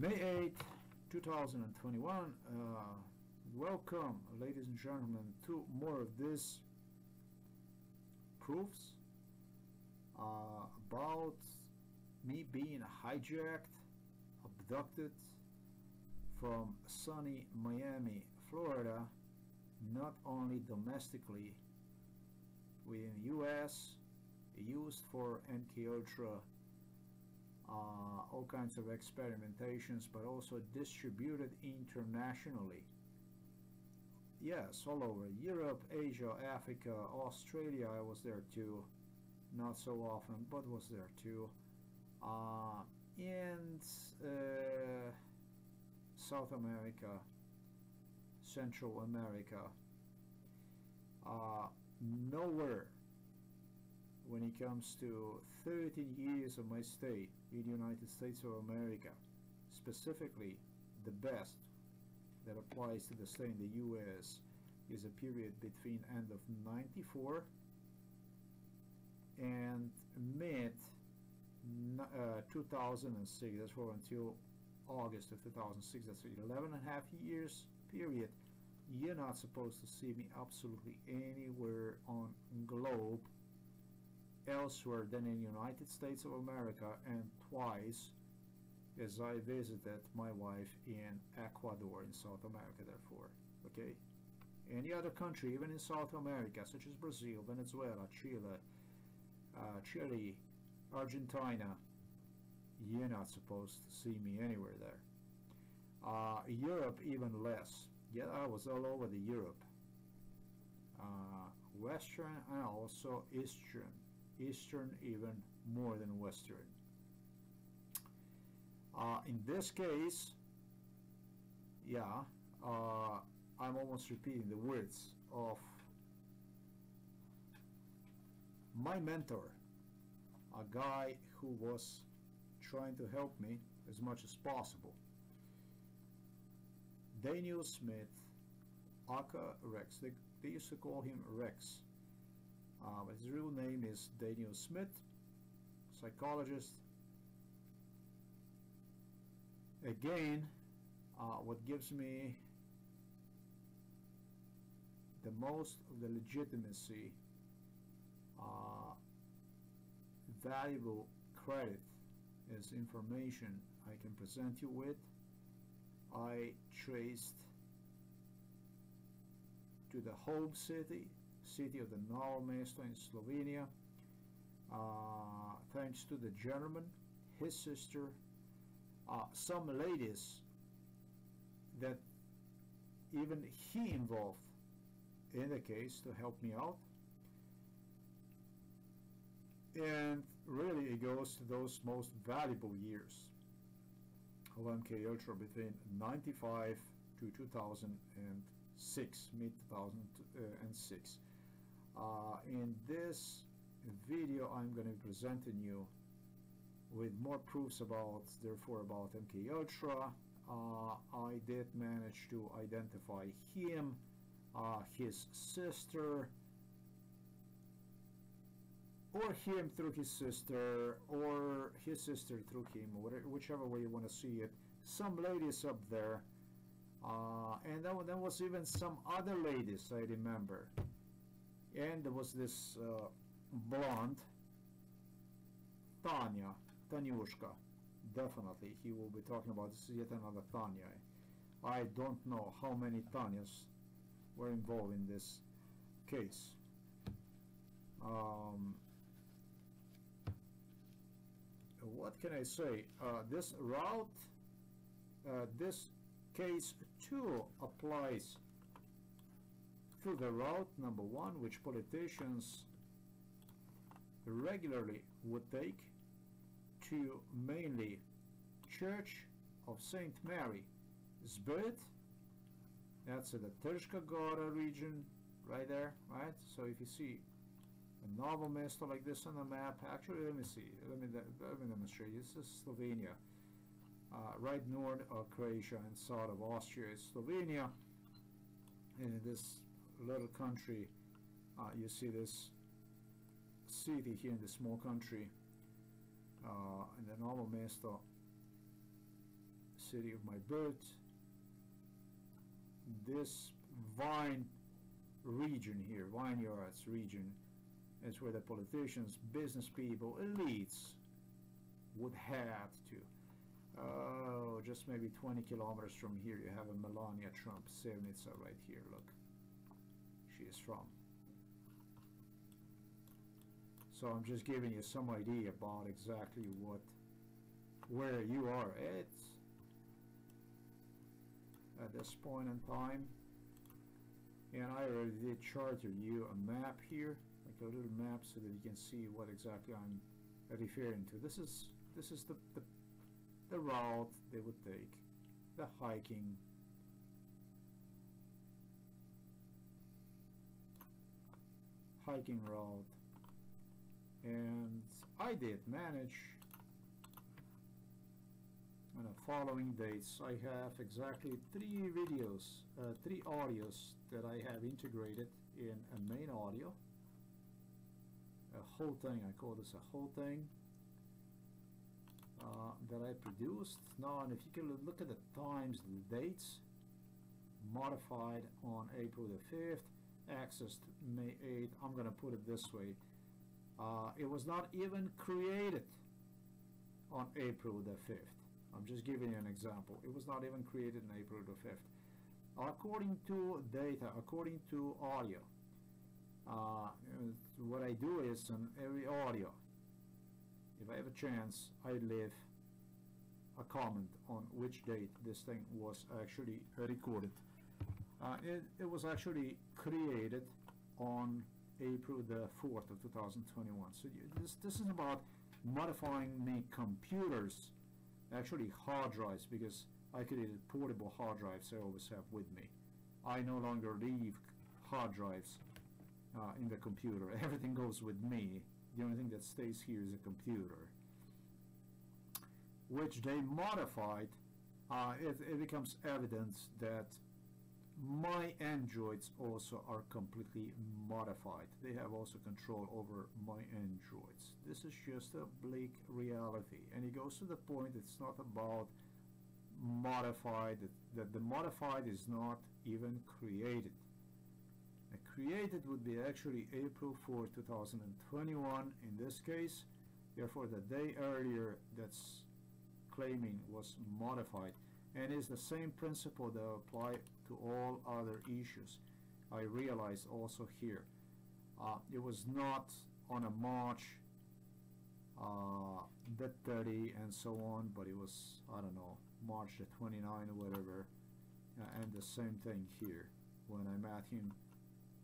May 8, 2021. Uh, welcome, ladies and gentlemen, to more of these proofs uh, about me being hijacked, abducted from sunny Miami, Florida, not only domestically within the US, used for MK Ultra uh, all kinds of experimentations, but also distributed internationally. Yes, all over Europe, Asia, Africa, Australia, I was there too. Not so often, but was there too. Uh, and uh, South America, Central America. Uh, nowhere when it comes to 13 years of my stay in the United States of America, specifically the best that applies to the stay in the US is a period between end of 94 and mid uh, 2006 that's for until August of 2006 that's 11 and a half years period. You're not supposed to see me absolutely anywhere on globe elsewhere than in United States of America and twice as I visited my wife in Ecuador in South America therefore okay? Any other country even in South America such as Brazil Venezuela Chile uh, Chile Argentina you're not supposed to see me anywhere there. Uh, Europe even less. Yeah I was all over the Europe. Uh, Western and also Eastern Eastern even more than Western. Uh, in this case, yeah, uh, I'm almost repeating the words of my mentor, a guy who was trying to help me as much as possible. Daniel Smith, aka Rex, they, they used to call him Rex but his real name is Daniel Smith, psychologist. Again, uh, what gives me the most of the legitimacy, uh, valuable credit is information I can present you with. I traced to the home city city of the Novo Mesto in Slovenia. Uh, thanks to the gentleman, his sister, uh, some ladies that even he involved in the case to help me out. And really it goes to those most valuable years of MK Ultra between 95 to 2006, mid 2006. Uh, in this video I'm going to be presenting you with more proofs about therefore about MK Ultra. Uh, I did manage to identify him uh, his sister or him through his sister or his sister through him whichever way you want to see it. Some ladies up there uh, and there was even some other ladies I remember and there was this uh, blonde Tanya Tanyushka definitely he will be talking about this is yet another Tanya. I don't know how many Tanyas were involved in this case. Um, what can I say? Uh, this route uh, this case too applies to the route number one which politicians regularly would take to mainly Church of Saint Mary. Zbyt that's in the Trska Gora region right there right? So if you see a Novo Mesto like this on the map actually let me see let me, let me demonstrate this is Slovenia uh, right north of Croatia and south of Austria. Is Slovenia and this little country uh, you see this city here in the small country uh, in the Novo Mesto city of my birth. This vine region here, vineyards region, is where the politicians, business people, elites would have to. Oh, just maybe 20 kilometers from here you have a Melania Trump, Sevnica right here, look. She is from. So I'm just giving you some idea about exactly what, where you are at at this point in time. And I already did charter you a map here, like a little map so that you can see what exactly I'm referring to. This is this is the, the, the route they would take, the hiking. Hiking route. And I did manage. On the following dates I have exactly three videos uh, three audios that I have integrated in a main audio. A whole thing I call this a whole thing uh, that I produced. Now and if you can look at the times the dates modified on April the 5th accessed May 8th I'm gonna put it this way uh, it was not even created on April the 5th. I'm just giving you an example. It was not even created on April the 5th. According to data, according to audio, uh, what I do is on every audio, if I have a chance, I leave a comment on which date this thing was actually recorded. Uh, it, it was actually created on April the 4th of 2021. So this, this is about modifying the computers, actually hard drives, because I created portable hard drives I always have with me. I no longer leave hard drives uh, in the computer. Everything goes with me. The only thing that stays here is a computer, which they modified. Uh, it, it becomes evident that my androids also are completely modified. They have also control over my androids. This is just a bleak reality. And it goes to the point it's not about modified, that the modified is not even created. Created would be actually April 4, 2021 in this case. Therefore, the day earlier that's claiming was modified and is the same principle that apply to all other issues. I realized also here. Uh, it was not on a March uh, the 30 and so on, but it was, I don't know, March the 29 or whatever. Uh, and the same thing here. When I met him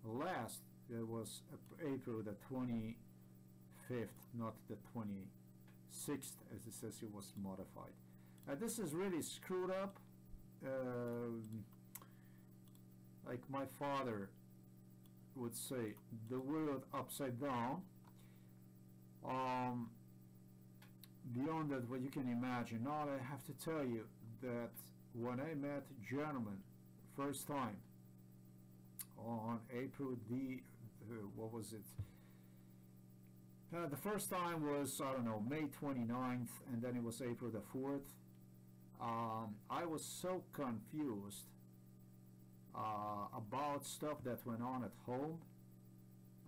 last, it was April the 25th, not the 26th, as it says it was modified. Uh, this is really screwed up. Uh, like my father would say, the world upside down. Um, beyond that, what you can imagine. Now I have to tell you that when I met gentlemen first time on April the uh, what was it? Uh, the first time was I don't know May 29th, and then it was April the 4th. Um, I was so confused uh, about stuff that went on at home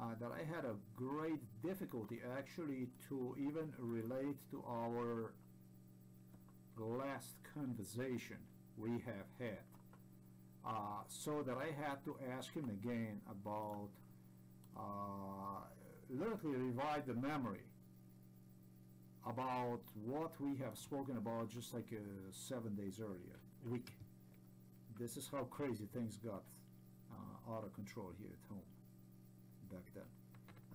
uh, that I had a great difficulty actually to even relate to our last conversation we have had. Uh, so that I had to ask him again about uh, literally revive the memory about what we have spoken about just like uh, seven days earlier, week this is how crazy things got uh, out of control here at home back then.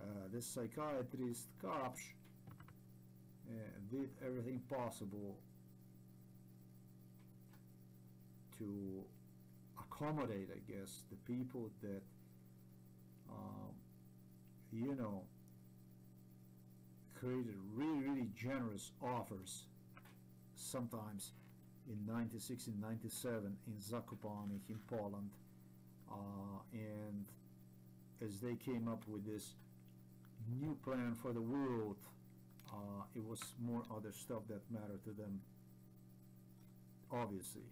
Uh, this psychiatrist Kapsch uh, did everything possible to accommodate, I guess, the people that, um, you know, created really, really generous offers sometimes in 96 and 97 in Zakopane in Poland uh, and as they came up with this new plan for the world uh, it was more other stuff that mattered to them obviously,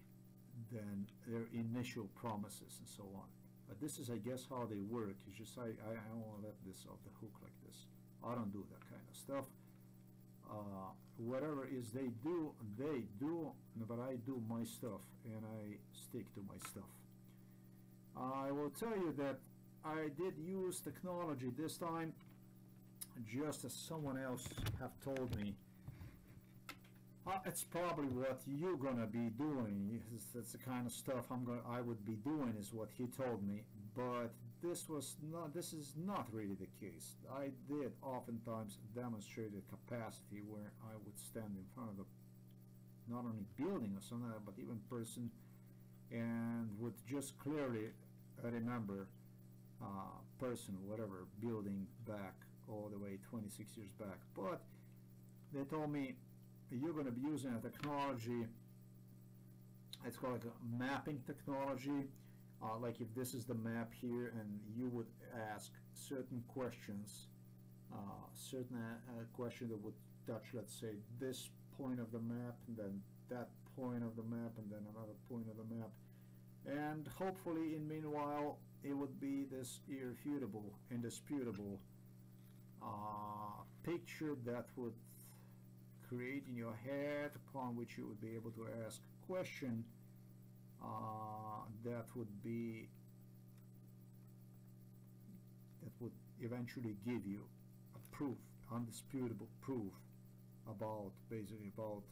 than their initial promises and so on. But this is, I guess, how they work. It's just I, I, I don't want to let this off the hook like this. I don't do that kind of stuff. Uh, whatever is they do, they do, but I do my stuff and I stick to my stuff. I will tell you that I did use technology this time, just as someone else have told me. Uh, it's probably what you're gonna be doing. It's, that's the kind of stuff I'm gonna, I would be doing, is what he told me. But this was not. This is not really the case. I did oftentimes demonstrate a capacity where I would stand in front of a not only building or something, but even person, and would just clearly remember uh, person, whatever, building back all the way 26 years back. But they told me you're going to be using a technology, it's called like a mapping technology. Uh, like if this is the map here and you would ask certain questions, uh, certain uh, question that would touch, let's say, this point of the map and then that point of the map and then another point of the map. And hopefully in meanwhile it would be this irrefutable, indisputable uh, picture that would create in your head upon which you would be able to ask question uh, that would be that would eventually give you a proof, undisputable proof about basically about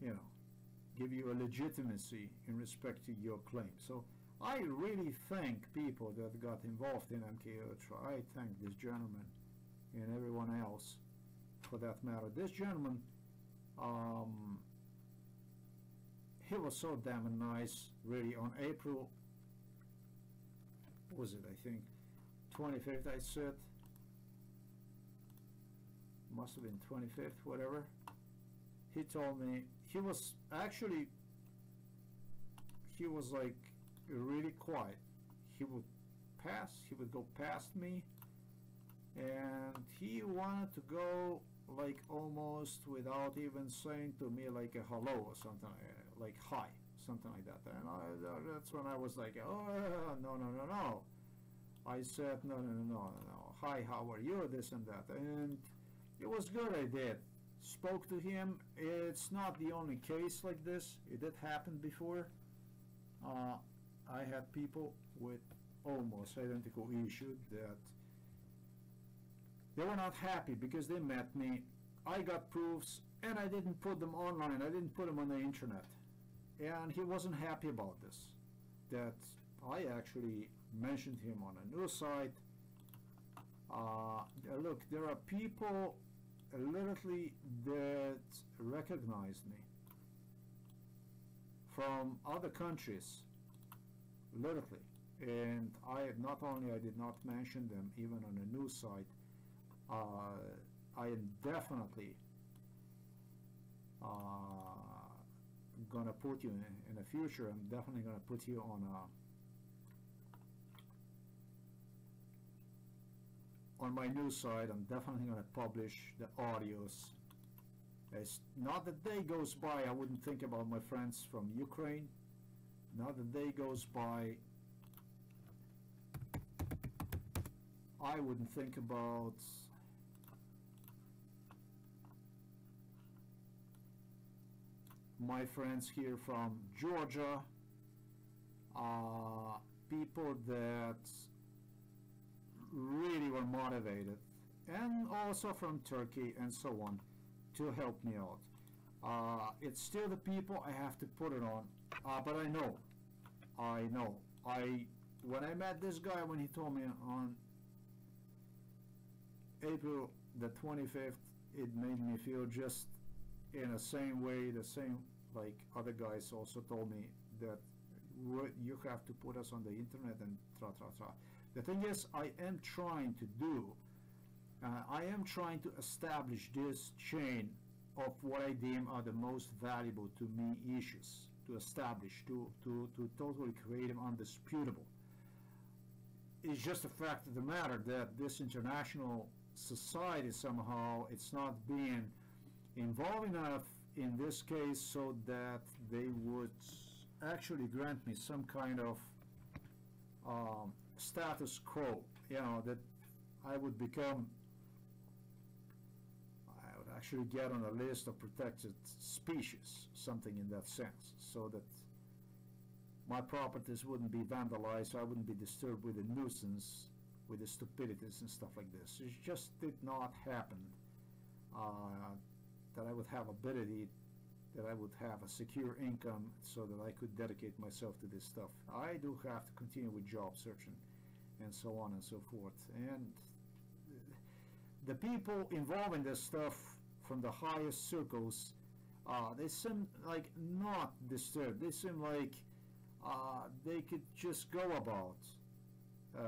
you know give you a legitimacy in respect to your claim. So I really thank people that got involved in MK Ultra. I thank this gentleman and everyone else for that matter. This gentleman, um, he was so damn nice, really, on April, was it, I think, 25th, I said, must have been 25th, whatever, he told me, he was actually, he was like really quiet. He would pass, he would go past me, and he wanted to go like almost without even saying to me like a hello or something like hi something like that. And I, that's when I was like oh no no no no. I said no no no no no. Hi how are you? This and that. And it was good I did. Spoke to him. It's not the only case like this. It did happen before. Uh, I had people with almost identical issue that they were not happy because they met me. I got proofs and I didn't put them online. I didn't put them on the internet. And he wasn't happy about this. That I actually mentioned him on a news site. Uh, look, there are people literally that recognize me from other countries, literally. And I not only I did not mention them even on a news site, uh, I am definitely uh, gonna put you in, in the future. I'm definitely gonna put you on a on my news site. I'm definitely gonna publish the audios. It's not a day goes by I wouldn't think about my friends from Ukraine. Not a day goes by I wouldn't think about my friends here from Georgia, uh, people that really were motivated, and also from Turkey and so on, to help me out. Uh, it's still the people I have to put it on, uh, but I know, I know. I when I met this guy when he told me on April the 25th, it made me feel just in the same way, the same like other guys also told me that you have to put us on the internet and tra tra tra. The thing is, I am trying to do, uh, I am trying to establish this chain of what I deem are the most valuable to me issues to establish, to, to, to totally create them undisputable. It's just a fact of the matter that this international society somehow, it's not being involved enough in this case so that they would actually grant me some kind of um, status quo, you know, that I would become, I would actually get on a list of protected species, something in that sense, so that my properties wouldn't be vandalized, I wouldn't be disturbed with a nuisance, with the stupidities and stuff like this. It just did not happen uh, that I would have ability, that I would have a secure income so that I could dedicate myself to this stuff. I do have to continue with job searching and so on and so forth. And the people involved in this stuff from the highest circles, uh, they seem like not disturbed. They seem like uh, they could just go about uh,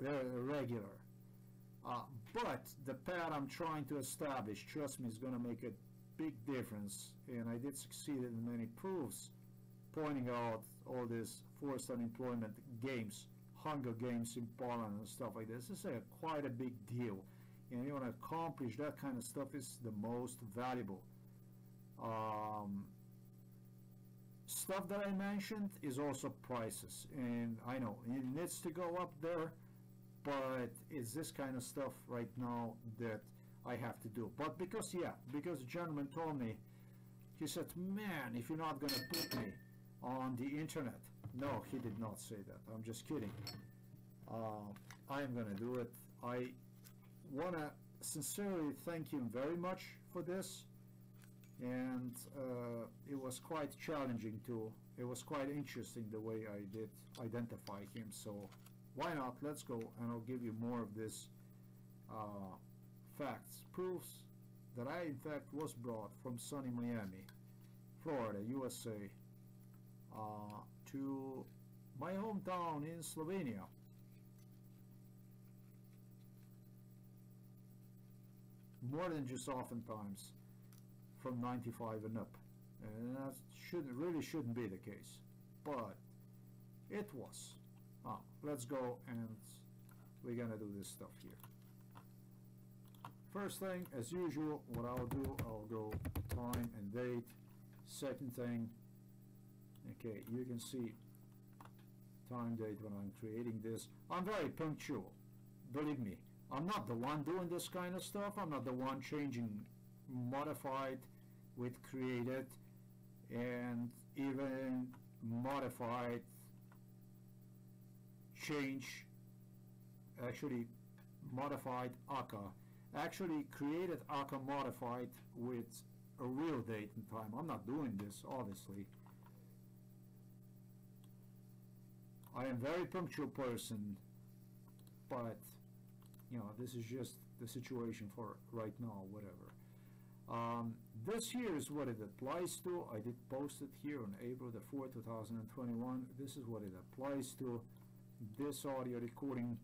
their regular. Uh, but the path I'm trying to establish, trust me, is going to make a big difference. And I did succeed in many proofs pointing out all these forced unemployment games, Hunger Games in Poland and stuff like this. This is a, quite a big deal. And you want to accomplish that kind of stuff is the most valuable. Um, stuff that I mentioned is also prices. And I know it needs to go up there but it's this kind of stuff right now that I have to do. But because, yeah, because the gentleman told me, he said, man, if you're not going to put me on the internet. No, he did not say that. I'm just kidding. Uh, I am going to do it. I want to sincerely thank him very much for this. And uh, it was quite challenging too. It was quite interesting the way I did identify him. So why not? Let's go and I'll give you more of this uh, facts, proofs that I in fact was brought from sunny Miami, Florida, USA, uh, to my hometown in Slovenia. More than just oftentimes from 95 and up. And that shouldn't really shouldn't be the case. But it was. Let's go and we're gonna do this stuff here. First thing, as usual, what I'll do, I'll go time and date. Second thing, okay, you can see time date when I'm creating this. I'm very punctual, believe me. I'm not the one doing this kind of stuff. I'm not the one changing modified with created and even modified change actually modified akka. Actually created akka modified with a real date and time. I'm not doing this obviously. I am very punctual person but you know this is just the situation for right now whatever. Um, this here is what it applies to. I did post it here on April the 4th 2021 this is what it applies to this audio recording.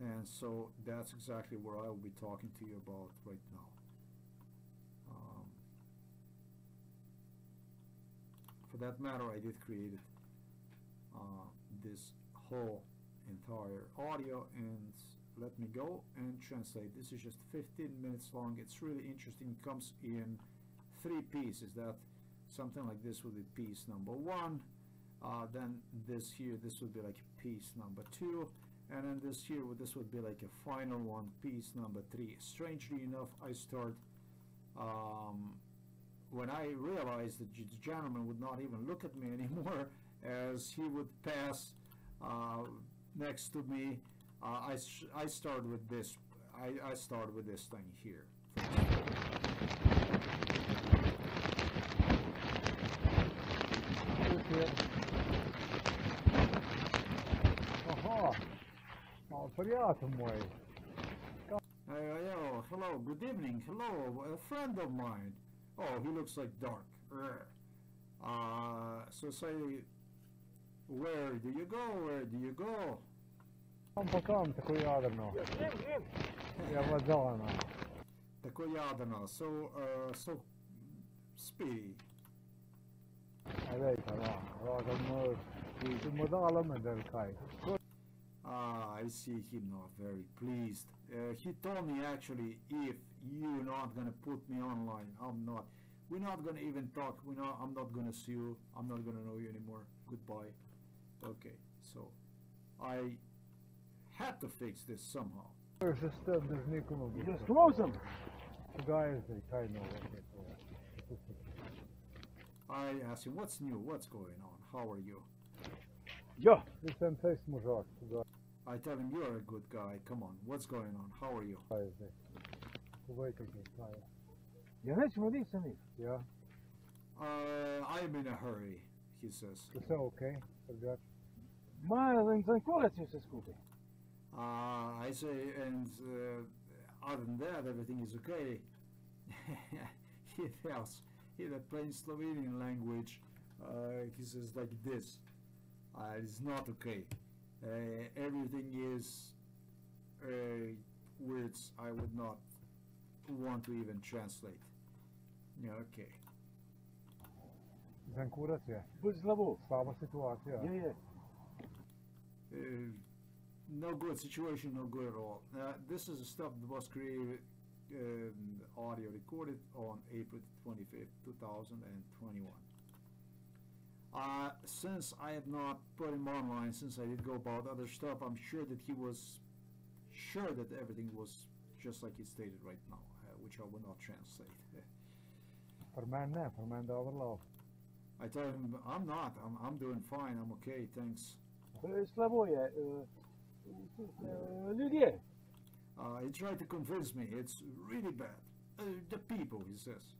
And so that's exactly what I will be talking to you about right now. Um, for that matter I did create uh, this whole entire audio and let me go and translate. This is just 15 minutes long. It's really interesting. It comes in three pieces. That something like this would be piece number one uh, then this here this would be like piece number two and then this here this would be like a final one piece number three. Strangely enough I start um, when I realized that the gentleman would not even look at me anymore as he would pass uh, next to me uh, I, I start with this I, I start with this thing here приятель мой. Uh, yo, hello, good evening, hello, a friend of mine. Oh, he looks like dark. Uh, so say, where do you go, where do you go? Там покам такой ядерно. Я водана. Такой ядерно, so, uh, so speedy. عليك لا هذا المر في المدالة من الكاي Ah, I see him not very pleased. Uh, he told me actually, if you're not gonna put me online, I'm not. We're not gonna even talk. We know I'm not gonna see you. I'm not gonna know you anymore. Goodbye. Okay, so I had to fix this somehow. First step. Just close him. Guys, they kind of. I asked him, what's new? What's going on? How are you? Ja, det är en mujak. I tell him, you're a good guy. Come on, what's going on? How are you? Kuwait again, Tyler. يا what do you Samir? Yeah. Uh, I'm in a hurry, he says. It's okay, forgot. Mild and tranquility, says Kubi. Uh, I say, and uh, other than that, everything is okay. he tells, in a plain Slovenian language, uh, he says like this. Uh, it's not okay. Uh, everything is uh, words I would not want to even translate. Okay. Yeah, yeah. Uh, no good situation, no good at all. Uh, this is the stuff that was created um, audio recorded on April 25th, 2021. Uh, since I have not put him online, since I did go about other stuff, I'm sure that he was sure that everything was just like he stated right now, uh, which I will not translate. Voor mij nee, voor mij de overloop. I tell him I'm not. I'm I'm doing fine. I'm okay. Thanks. Eh, Slabo je. eh, eh, Ljudje. Uh, he tried to convince me it's really bad. Uh, the people, he says.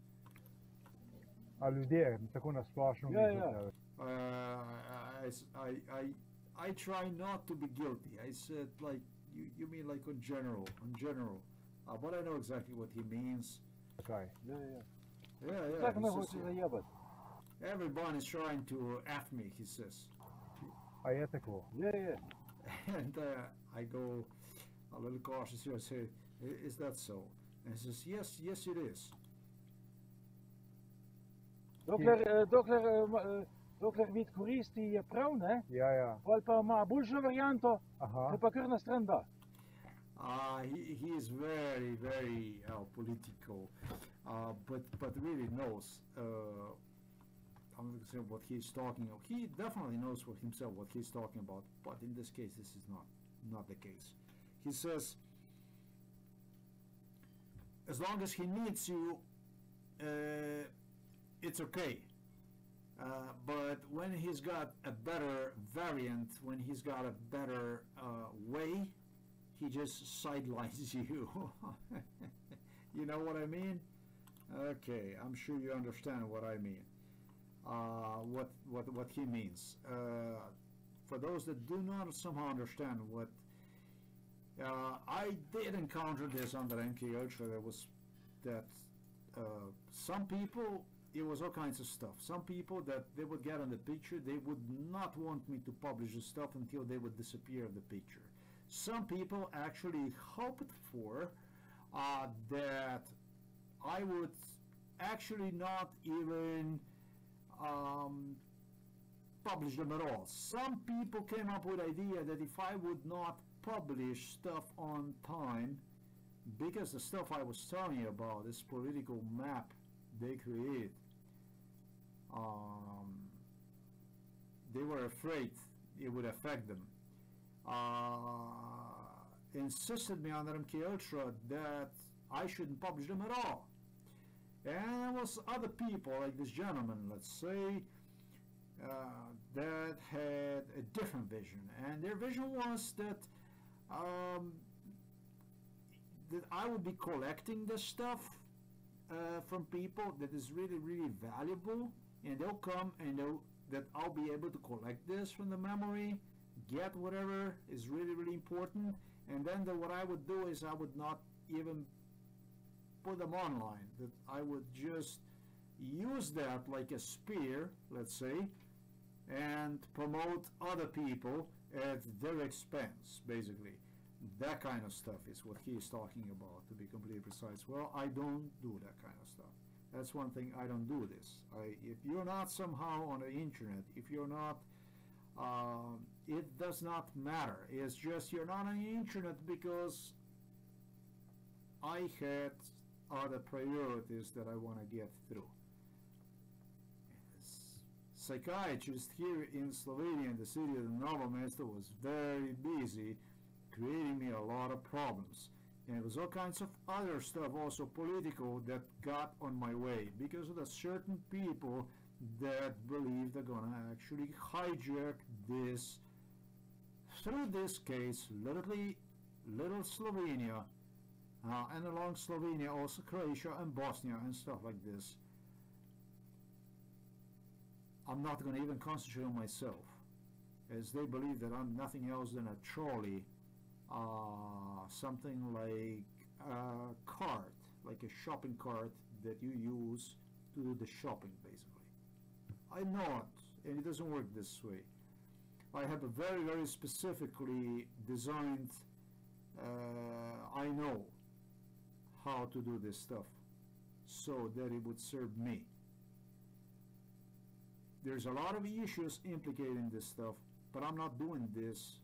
А людей, таку на сплошну Ja, відео ja. треба. Uh, Uh, I, I, I, I try not to be guilty. I said, like, you, you mean like on general, on general. Uh, but I know exactly what he means. Okay. Yeah, yeah. Yeah, yeah. Exactly says, uh, yeah. everyone is trying to F me, he says. I ethical. Yeah, yeah. And uh, I go a little cautious here. I say, is that so? And he says, yes, yes, it is. Dokler, uh, dokler vid koristi je prav, ne? Ja, ja. Ali pa ima boljšo varianto, da pa kar na stran da. Uh, he, he is very, very uh, political, uh, but but really knows. Uh, I'm not saying what he's talking. About. He definitely knows for himself what he's talking about. But in this case, this is not not the case. He says, as long as he needs you, uh, it's okay. Uh, but when he's got a better variant, when he's got a better uh, way, he just sidelines you. you know what I mean? Okay, I'm sure you understand what I mean. Uh, what what what he means. Uh, for those that do not somehow understand what uh, I did encounter this on the MK Ultra. There was that some people it was all kinds of stuff. Some people that they would get on the picture, they would not want me to publish the stuff until they would disappear of the picture. Some people actually hoped for uh, that I would actually not even um, publish them at all. Some people came up with idea that if I would not publish stuff on time, because the stuff I was telling you about, this political map they created, um, they were afraid it would affect them. Uh, insisted me on MK Ultra that I shouldn't publish them at all. And there was other people, like this gentleman, let's say, uh, that had a different vision, and their vision was that um, that I would be collecting this stuff uh, from people that is really, really valuable, and they'll come and they'll that I'll be able to collect this from the memory, get whatever is really, really important, and then the, what I would do is I would not even put them online. That I would just use that like a spear, let's say, and promote other people at their expense, basically. That kind of stuff is what he is talking about, to be completely precise. Well, I don't do that kind of stuff. That's one thing I don't do this. I, if you're not somehow on the internet, if you're not, um, it does not matter. It's just you're not on the internet because I had other priorities that I want to get through. Psychiatrist here in Slovenia, in the city of Novo Mesto, was very busy creating me a lot of problems. And it was all kinds of other stuff, also political, that got on my way because of the certain people that believe they're gonna actually hijack this through this case, literally little Slovenia, uh, and along Slovenia, also Croatia and Bosnia and stuff like this. I'm not going to even concentrate on myself, as they believe that I'm nothing else than a trolley, uh, something like a cart, like a shopping cart that you use to do the shopping, basically. I'm not, and it doesn't work this way. I have a very, very specifically designed, uh, I know how to do this stuff so that it would serve me. There's a lot of issues implicated in this stuff, but I'm not doing this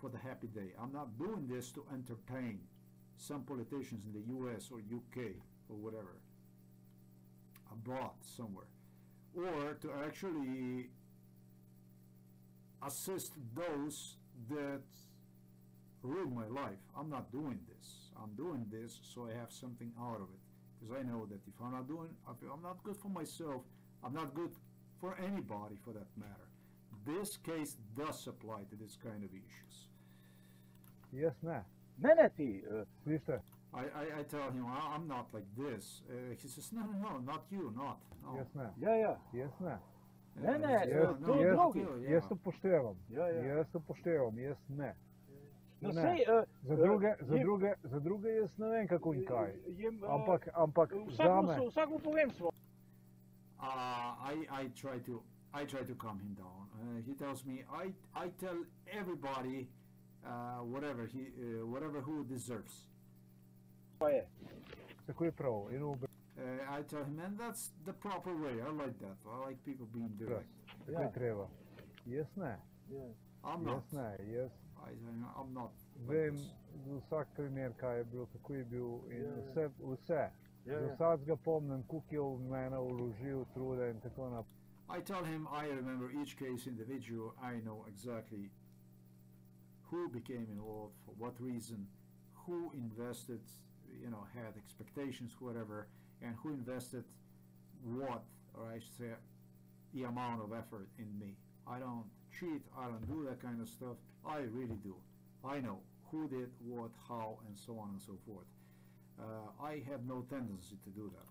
for the happy day. I'm not doing this to entertain some politicians in the US or UK or whatever, abroad somewhere, or to actually assist those that ruin my life. I'm not doing this. I'm doing this so I have something out of it. Because I know that if I'm not doing, I'm not good for myself, I'm not good for anybody for that matter. This case does apply to this kind of issues. Jaz ne. Ne, ne ti. eh, Slište, I, I, I tell him, "I- I'm not like this. Uh, he says, no, no, no, not you, not. No. jaz ne. Ja, ja. Jaz ne. Ne, ne, jaz- "No, no, jaz- not you, yeah." Jaz upoštevam. Ja, ja. Jaz upoštevam, jaz ne. No, Ne. sej, eh, Za eh, druge, za jim- druge, za druge jaz ne vem kako in kaj. jim, eh, Ampak, ampak vsak mu, zame, so- vsak mu povem svoje. Uh, I, I try to I try to calm him down. Uh, he tells me I, I tell everybody uh, whatever he uh, whatever who deserves. svoje. tako je prav. In v Uh, I tell him, and that's the proper way. I like that. I like people being direct. tako Ja. je treba. Jaz ne. Ja. I'm not. Jaz ne. Jaz I, I'm not. like vem this. za vsak primer, kaj je bil, kako je bil in Ja, ja. vse. vse. Ja, Za ja. vsakega pomnim, koliko je v mene vložil truda in tako naprej. I tell him I remember each case individual. I know exactly who became involved, for what reason, who invested, you know, had expectations, whatever, and who invested what, or I should say, the amount of effort in me. I don't cheat. I don't do that kind of stuff. I really do. I know who did what, how, and so on and so forth. Uh, I have no tendency to do that.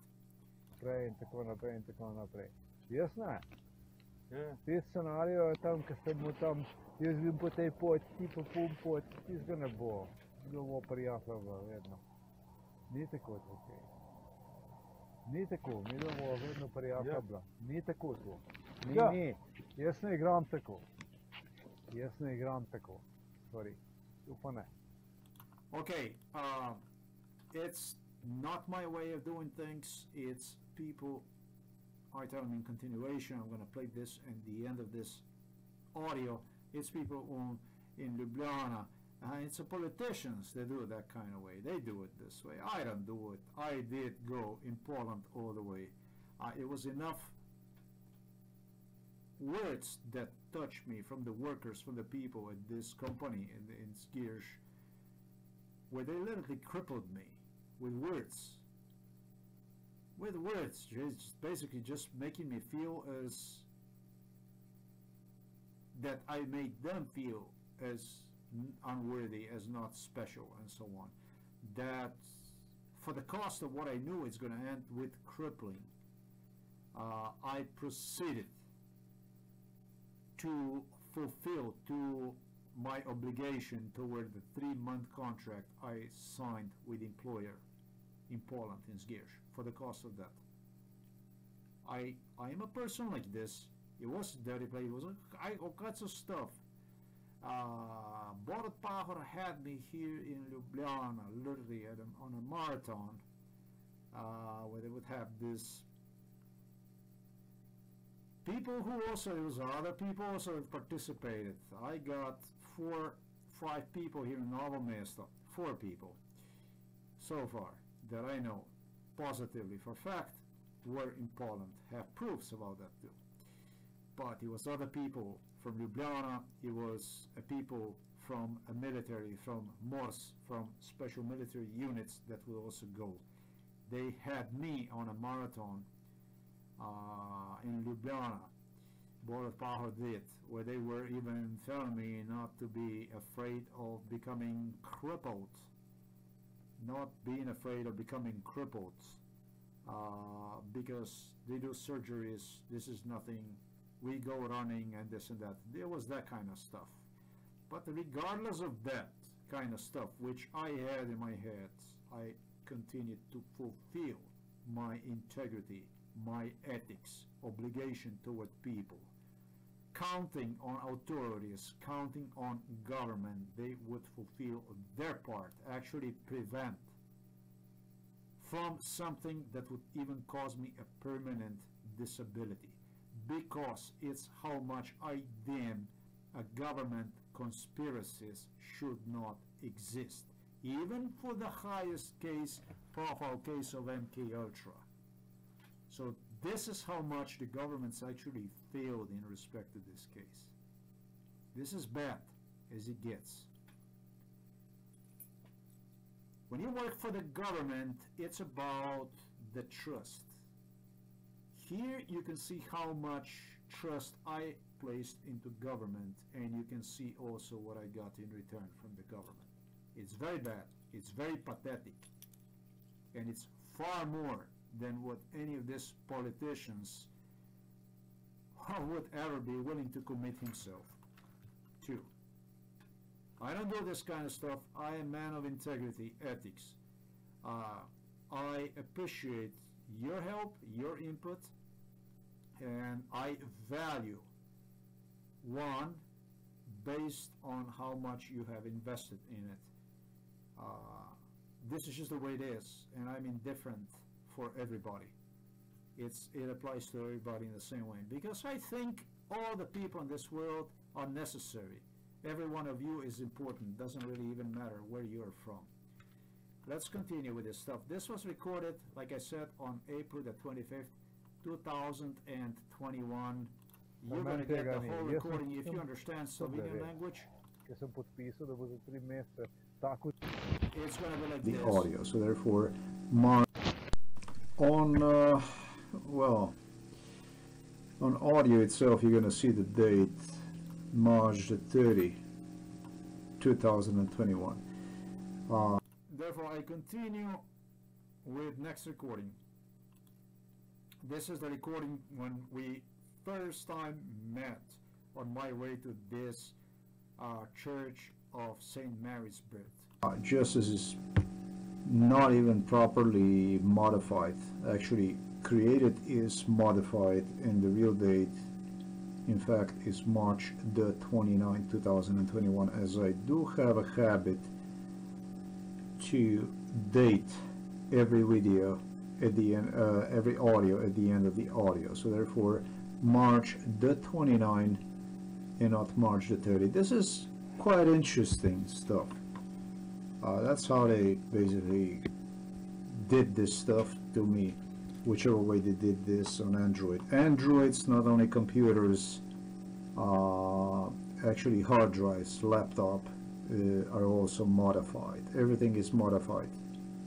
Prej in tako naprej in tako naprej. Jaz ne. Ja. Te scenarijo je tam, ki se mu tam, bi po tej poti, ti pa pum poti, tistega ne bo. Ga bo prijatelj vedno. Ni tako tukaj. Ni tako, mi bomo vedno prijatelj Ja. bila. Ni tako to. Ni, ni. Jaz ne igram tako. Jaz ne igram tako. Stvari. Tu ne. Okay, uh, it's not my way of doing things. It's people. I tell them in continuation. I'm going to play this and the end of this audio. It's people on, in Ljubljana. Uh, it's the politicians that do it that kind of way. They do it this way. I don't do it. I did go in Poland all the way. Uh, it was enough words that touched me from the workers, from the people at this company in, in Zgierz where they literally crippled me with words. With words, just basically just making me feel as that I made them feel as unworthy, as not special, and so on. That for the cost of what I knew it's going to end with crippling, uh, I proceeded to fulfill to my obligation toward the three-month contract I signed with employer in Poland, in Zgierz, for the cost of that. I I am a person like this. It was a dirty place. It was all kinds of stuff. Uh, Borut Pahor had me here in Ljubljana, literally on a marathon, uh, where they would have this people who also there was other people also participated. I got four, five people here in Novo Mesto, four people so far that I know. positively for fact were in Poland. Have proofs about that too. But it was other people from Ljubljana. It was a people from a military, from MORS, from special military units that would also go. They had me on a marathon uh, in Ljubljana, Borut Pahor did, where they were even telling me not to be afraid of becoming crippled, not being afraid of becoming crippled, uh, because they do surgeries, this is nothing, we go running and this and that. There was that kind of stuff. But regardless of that kind of stuff, which I had in my head, I continued to fulfill my integrity, my ethics, obligation toward people, counting on authorities, counting on government, they would fulfill their part, actually prevent from something that would even cause me a permanent disability because it's how much I deem a government conspiracies should not exist, even for the highest case, profile case of MK Ultra. So this is how much the government's actually failed in respect to this case. This is bad as it gets. When you work for the government, it's about the trust. Here you can see how much trust I placed into government and you can see also what I got in return from the government. It's very bad, it's very pathetic, and it's far more than what any of these politicians would ever be willing to commit himself to. I don't do this kind of stuff. I am a man of integrity, ethics. Uh, I appreciate your help, your input, and I value one based on how much you have invested in it. Uh, this is just the way it is, and I'm indifferent for everybody. It's it applies to everybody in the same way because I think all the people in this world are necessary. Every one of you is important. Doesn't really even matter where you're from. Let's continue with this stuff. This was recorded, like I said, on April the 25th, 2021. You're going to get the whole recording if you understand sam Slovenian language. Ker sem podpisal, da bo za tri mesece tako It's going to be like the this. audio. So therefore, Mar on uh, well on audio itself, you're gonna see the date March the 30, 2021. Uh, Therefore, I continue with next recording. This is the recording when we first time met on my way to this uh, church of St. Mary's Birth. uh, just is not even properly modified. Actually, created is modified, and the real date, in fact, is March the 29th, 2021. As I do have a habit to date every video at the end, uh, every audio at the end of the audio. So therefore, March the 29th and not March the 30th. This is quite interesting stuff. Uh, that's how they basically did this stuff to me, whichever way they did this on Android. Androids, not only computers, uh, actually hard drives, laptop, uh, are also modified. Everything is modified.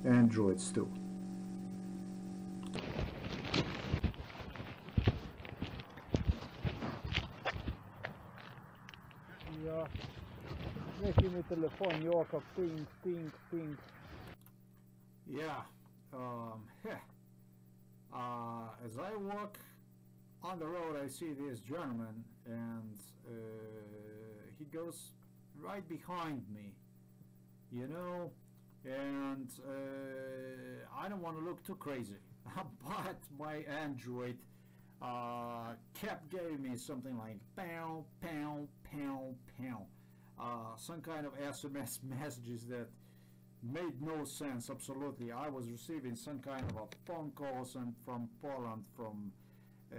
Androids too. Ja, mi telefon ping, ping, ping. Yeah. Um, uh, as I walk on the road, I see this gentleman, and uh, he goes right behind me, you know, and uh, I don't want to look too crazy, but my Android uh, kept giving me something like pow, pow, pow, pow, uh, some kind of SMS messages that made no sense absolutely. I was receiving some kind of a phone calls and from poland from uh,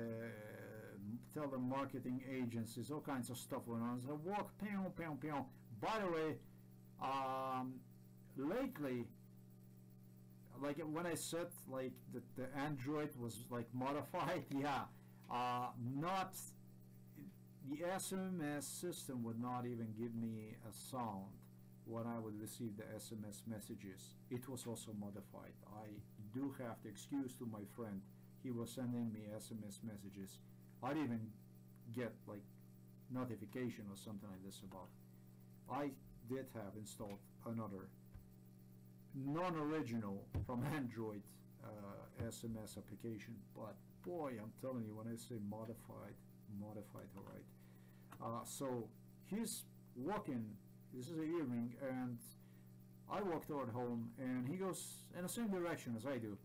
telemarketing agencies all kinds of stuff going on. So walk pow pow pow by the way um, lately like when I said like that the Android was like modified, yeah, uh, not the SMS system would not even give me a sound when I would receive the SMS messages. It was also modified. I do have to excuse to my friend. He was sending me SMS messages. I didn't even get like notification or something like this about. I did have installed another non-original from Android uh, SMS application, but boy, I'm telling you, when I say modified, modified, all right. Uh, so he's walking. This is the evening, and I walk toward home, and he goes in the same direction as I do.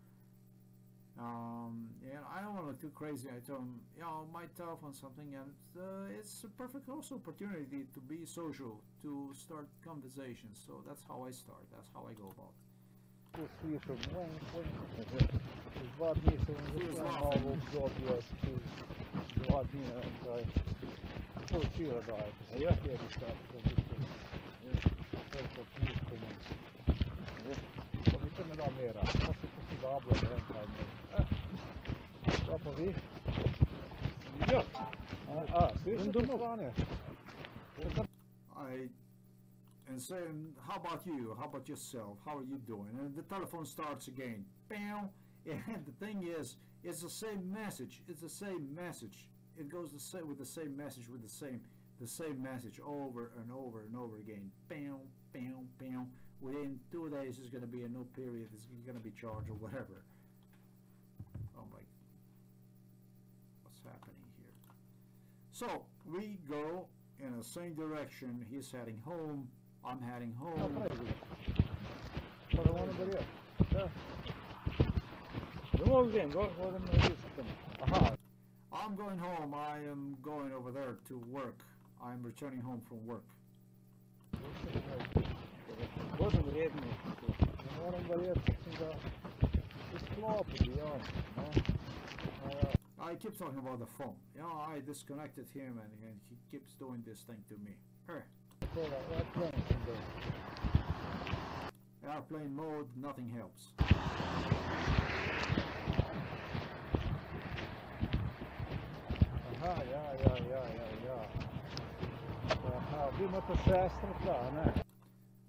Um, and I don't want to look too crazy. I told him, you know, my telephone something, and uh, it's a perfect also opportunity to be social, to start conversations. So that's how I start. That's how I go about. Тут слышим, вон, вон, два дні He was сьогодні laughing. ładnie wróciła dalej. A jak ja wystarczę? Tylko piłkę Bo mi to nie da miera. To się posiwa obłęd rękami. Co powiesz? Ja. A, słyszę to panie. I and saying, how about you? How about yourself? How are you doing? And the telephone starts again. Bam! And the thing is, it's the same message. It's the same message. It goes the same with the same message with the same the same message over and over and over again. Bam, bam, bam. Within two days, it's going to be a new period. It's going to be charged or whatever. Oh I'm like, what's happening here? So we go in the same direction. He's heading home. I'm heading home. Precis. Bara var det börjat? Där. de var igen. Var, var den risken? Aha, I'm going home. I am going over there to work. I'm returning home from work. Ja. I keep talking about the phone. Yeah, I disconnected him and, and he keeps doing this thing to me. Here, Kolla, jag har glömt det. airplane mode, nothing helps. Aha, ja, ja, ja, ja, ja. Aha, vi måste sästra.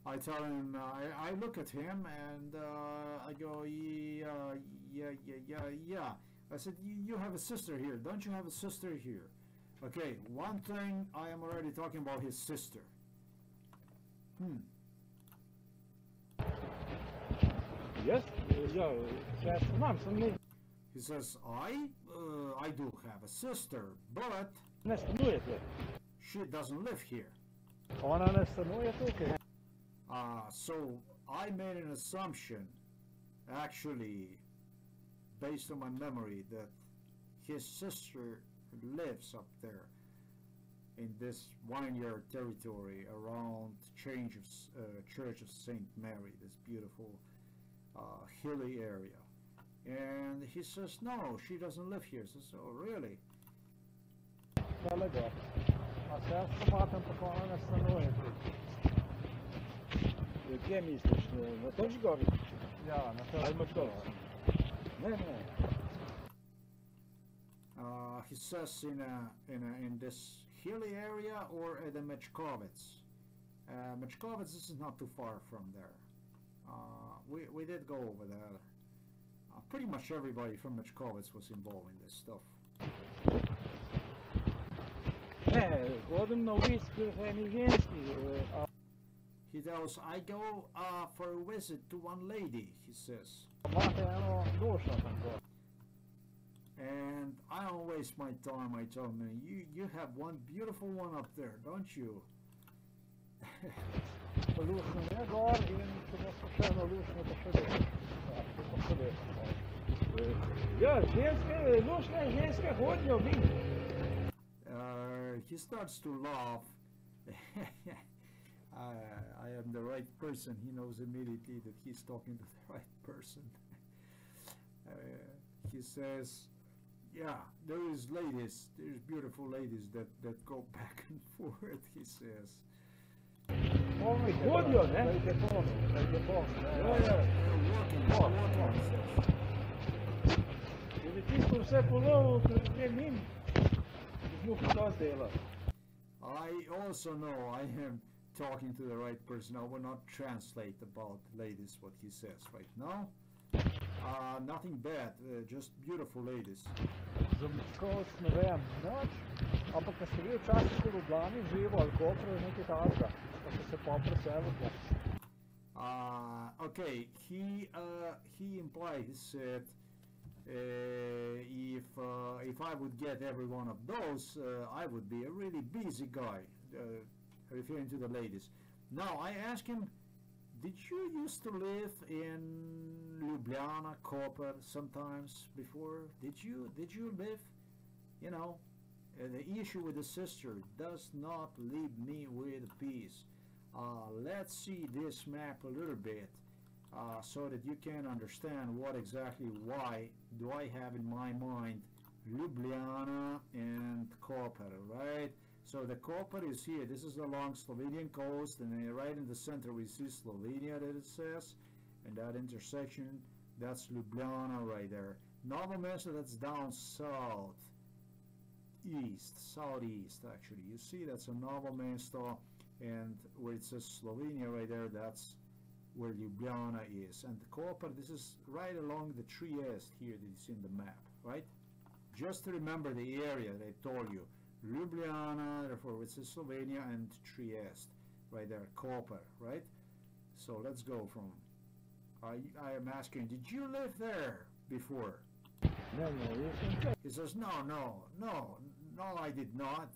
I tell him, uh, I, I look at him and uh, I go, yeah, yeah, yeah, yeah, yeah. I said, you, have a sister here. Don't you have a sister here? Okay, one thing I am already talking about his sister. Hmm. Yes? yeah, kjæresten hans som ni He says, I, uh, I do have a sister, but she doesn't live here. Har han nästan något okej? Uh, so I made an assumption, actually, based on my memory, that his sister lives up there in this vineyard territory around Change of uh, Church of Saint Mary, this beautiful uh, hilly area. And he says, no, she doesn't live here. I says, oh, really? Väldigt gott. Man sästra maten på kanan nästan något. Gdje misliš? Na- Na Toči gori? Ja, na to Ajmo to. Ne, ne. Uh, he says in a, in a, in this hilly area or at the Mechkovitz. Uh, Mechkovitz is not too far from there. Uh, we we did go over there. Uh, pretty much everybody from Mechkovitz was involved in this stuff. Ne, hodam na ulici Henigenski. He tells, I go uh, for a visit to one lady, he says, Maten är nog dårsaken på. and I don't waste my time. I tell him, you you have one beautiful one up there, don't you? På Losen är gar in så måste köra Losen på Sjödö. Ja, på Sjödö. Ja, ženske, nošna ženska hodnja vi. Uh, he starts to laugh. I, I am the right person. He knows immediately that he's talking to the right person. uh, he says, "Yeah, there is ladies. There's beautiful ladies that that go back and forth." He says, Pomnite, Vodio, da, ne? da ide pomno, da ide pomno. Ja, ja. They're working, Oh, working, he says. Tisto vse polovil, pred dve min, bi mu to zdelo. I also know I am talking to the right person. I will not translate about ladies what he says right now. Uh, nothing bad, uh, just beautiful ladies. Moskovc ne vem, noč, ampak ko ste vi včasih v Ljubljani živo ali Kopru je nekaj takega, pa ste se pa preselili. Uh, okay, he uh, he implied he said if uh, if I would get every one of those, uh, I would be a really busy guy, uh, referring to the ladies. Now I ask him, did you used to live in Ljubljana, Koper, sometimes before? Did you did you live? You know, uh, the issue with the sister does not leave me with peace. Uh, let's see this map a little bit uh, so that you can understand what exactly why do I have in my mind Ljubljana and Koper, right? So the Koper is here. This is along Slovenian coast, and right in the center we see Slovenia that it says, and that intersection, that's Ljubljana right there. Novo Mesto, that's down south, east, southeast actually. You see that's a Novo Mesto, and where it says Slovenia right there, that's where Ljubljana is. And the Koper, this is right along the Trieste here that you see in the map, right? Just to remember the area that I told you. Ljubljana, therefore it says Slovenia, and Trieste, right there, Koper, right? So let's go from, I, I am asking, did you live there before? Ne, ne, jaz sem tukaj. He says, no, no, no, no, I did not.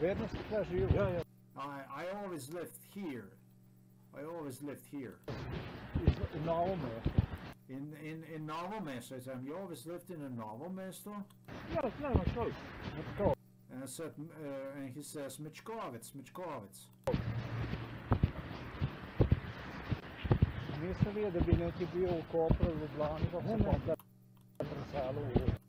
Vedno ste tukaj živel. Ja, ja. I, I always lived here. I always lived here. Novo mesto. In, in, in Mesto, I said, you always lived in a Novo Mesto? Ja, znam, na školi. No tako, And I said, "M- uh, and he says, Michkovitz, Michkovitz. nisem vedel, da bi neki bil v Kopru, Ljubljani, pa se pa preselil v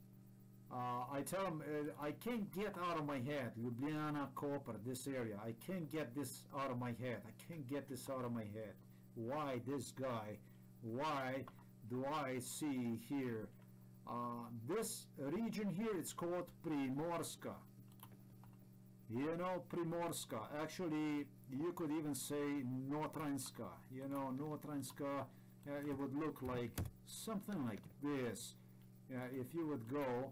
Uh, I tell him, uh, I can't get out of my head, Ljubljana, Koper, this area. I can't get this out of my head. I can't get this out of my head. Why this guy? Why do I see here? Uh, this region here, it's called Primorska. You know, Primorska. Actually, you could even say Notranska. You know, Notranska, uh, it would look like something like this. Uh, if you would go,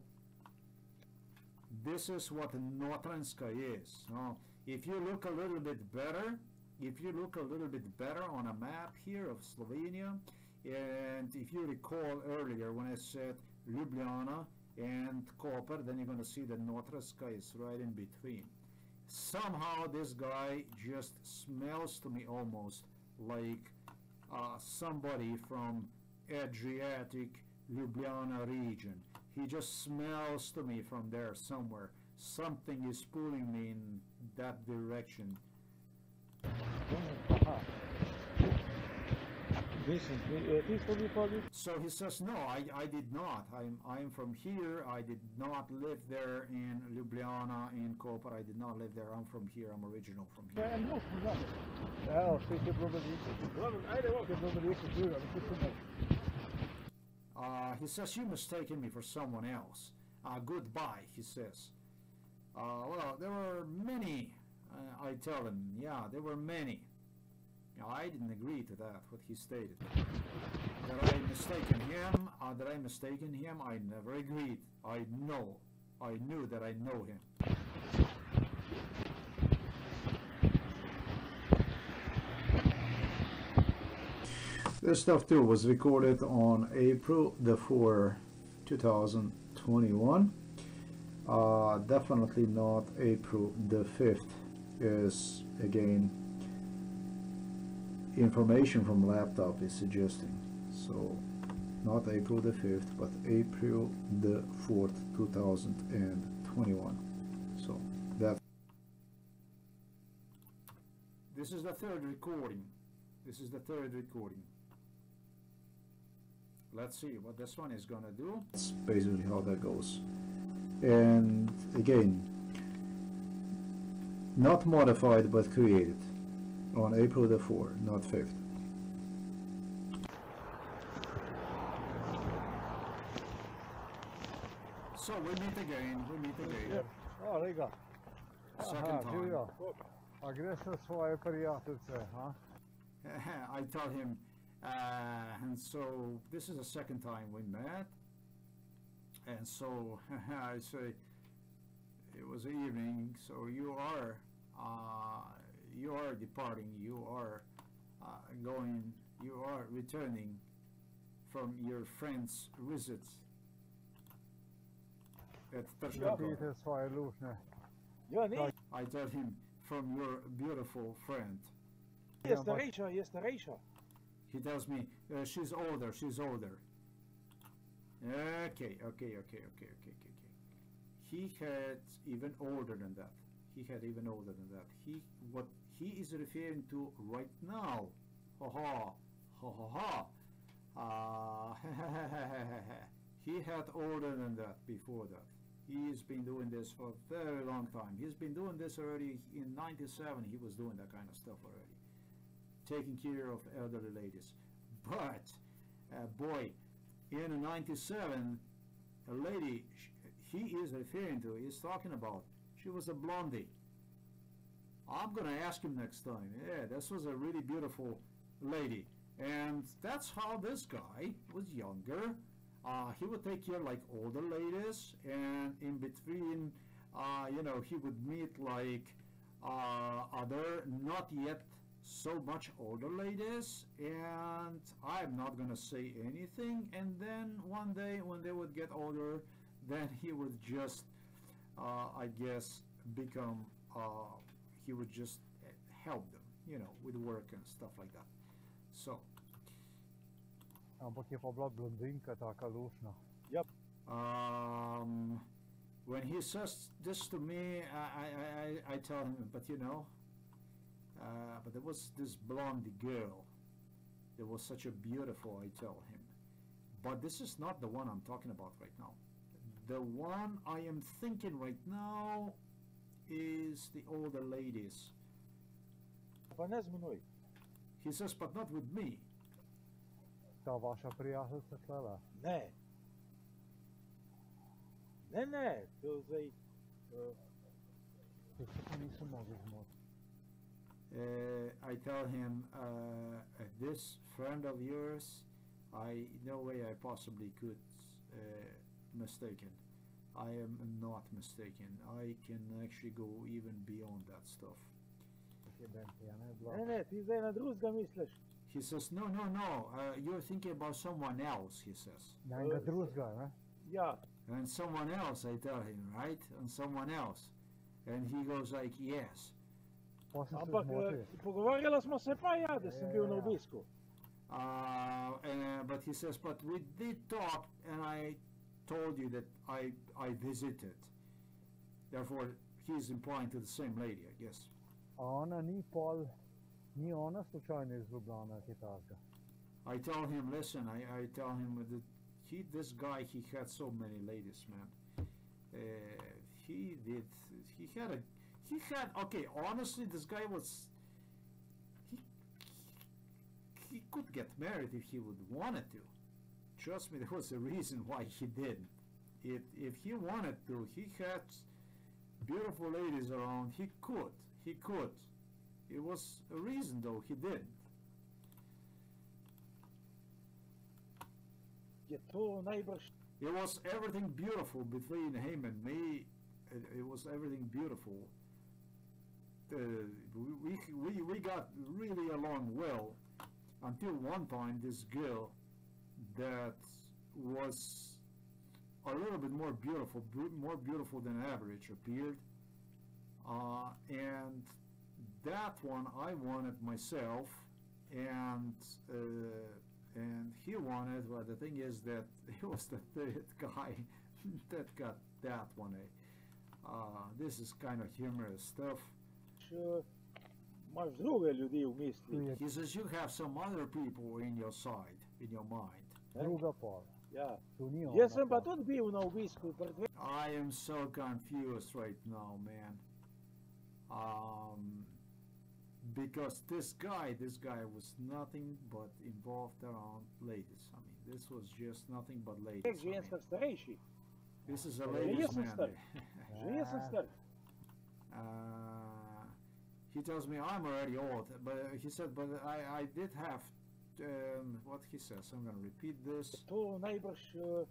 this is what Notranska is. No? If you look a little bit better, if you look a little bit better on a map here of Slovenia, and if you recall earlier when I said Ljubljana and Koper, then you're going to see that Notranska is right in between. Somehow this guy just smells to me almost like uh, somebody from Adriatic Ljubljana region. He just smells to me from there somewhere. Something is pulling me in that direction. Eh, tisto bi pa. So he says, no, I, I did not. I'm, I'm from here. I did not live there in Ljubljana, in Koper. I did not live there. I'm from here. I'm original from here. ja. Evo, svi je bilo veliko. Dobro, ajde, Je ovako. bilo veliko druga, ali tu ne. Uh, he says, you mistaken me for someone else. Uh, goodbye, he says. Uh, well, there were many, uh, I tell him. Yeah, there were many. I didn't agree to that, what he stated. That I mistaken him, uh, that I mistaken him, I never agreed. I know, I knew that I know him. This stuff too was recorded on April the 4, 2021. Uh, definitely not April the 5th is again information from laptop is suggesting. So not April the 5th but April the 4th 2021. So that This is the third recording. This is the third recording. Let's see what this one is gonna do. That's basically how that goes. And again, not modified but created on April the 4th, not 5th. So we meet again, we meet again. Oh, A, Riga. Second Aha, time. Živjo. A gde sa svoje prijateljce, ha? I tell him, uh, and so this is the second time we met. And so I say, it was evening, so you are, uh, you are departing, you are uh, going, you are returning from your friend's visit at Tashkent. Pijte svoje lušne. Ja, nee, I tell him, from your beautiful friend. je starejša, je starejša. He tells me uh, she's older. She's older. Okay, okay, okay, okay, okay, okay, okay. He had even older than that. He had even older than that. He what he is referring to right now. Ha ha, ha ha ha. Uh, he had older than that before that. He's been doing this for a very long time. He's been doing this already in 97. He was doing that kind of stuff already taking care of elderly ladies. But, uh, boy, in 97, a lady he is referring to, he's talking about, she was a blondie. I'm gonna ask him next time. Yeah, this was a really beautiful lady. And that's how this guy was younger. Uh, he would take care like older ladies, and in between, uh, you know, he would meet like uh, other not yet so much older ladies and I'm not gonna say anything. And then one day when they would get older then he would just uh, I guess become uh, he would just uh, help them you know with work and stuff like that. So. Ampak je pa bila blondinka taka lušna. um, when he says this to me I, I, I, I tell him but you know uh, but there was this blondie girl that was such a beautiful I tell him but this is not the one I'm talking about right now the one I am thinking right now is the older ladies Pa ne z menoj. he says but not with me Ta vaša prijateljica tlele. Ne. Ne, ne, to zdaj... eh, To se pa niso mogli zmotiti. Uh, I tell him uh, this friend of yours I no way I possibly could uh, mistaken. I am not mistaken. I can actually go even beyond that stuff. Je Benti, a ne bila. Ne, ne, ti zdaj na drugega misliš. he says no no no uh, you're thinking about someone else he says. Na enega drugega, ne? Ja, and someone else I tell him right? And someone else. And he goes like yes. Pa sem se ampak zmotil. pogovarjala smo se pa ja, da sem bil na obisku. Uh, and, but he says, but we did talk, and I told you that I I visited. Therefore, he's implying to the same lady, I guess. A ona ni pol, ni ona slučajno iz Ljubljana kitarka. I tell him, listen, I, I tell him that he, this guy, he had so many ladies, man. Uh, he did, he had a, he had, okay, honestly, this guy was, he, he could get married if he would wanted to. Trust me, there was a reason why he didn't. If, if he wanted to, he had beautiful ladies around, he could, he could. It was a reason though, he didn't. Najbrž... It was everything beautiful between him and me. It, it was everything beautiful. Uh, we, we, we got really along well until one time this girl that was a little bit more beautiful, more beautiful than average appeared. Uh, and that one I wanted myself and uh, and he wanted. Well, the thing is that he was the third guy that got that one. Eh? Uh, this is kind of humorous stuff. Imaš druge ljudi v misli. He says you have some other people in your side, in your mind. druga pol. Ja. Tu ni ona. Jaz sem pa pol. tudi na obisku. I am so confused right now, man. Um, because this guy, this guy was nothing but involved around ladies. I mean, this was just nothing but ladies. Kijk, I mean, ženskar this is a Ja, ladies' jesam man. star. Že. Uh, he tells me I'm already old, but he said, but I, I did have, um, what he says. I'm gonna repeat this. To najbrž uh,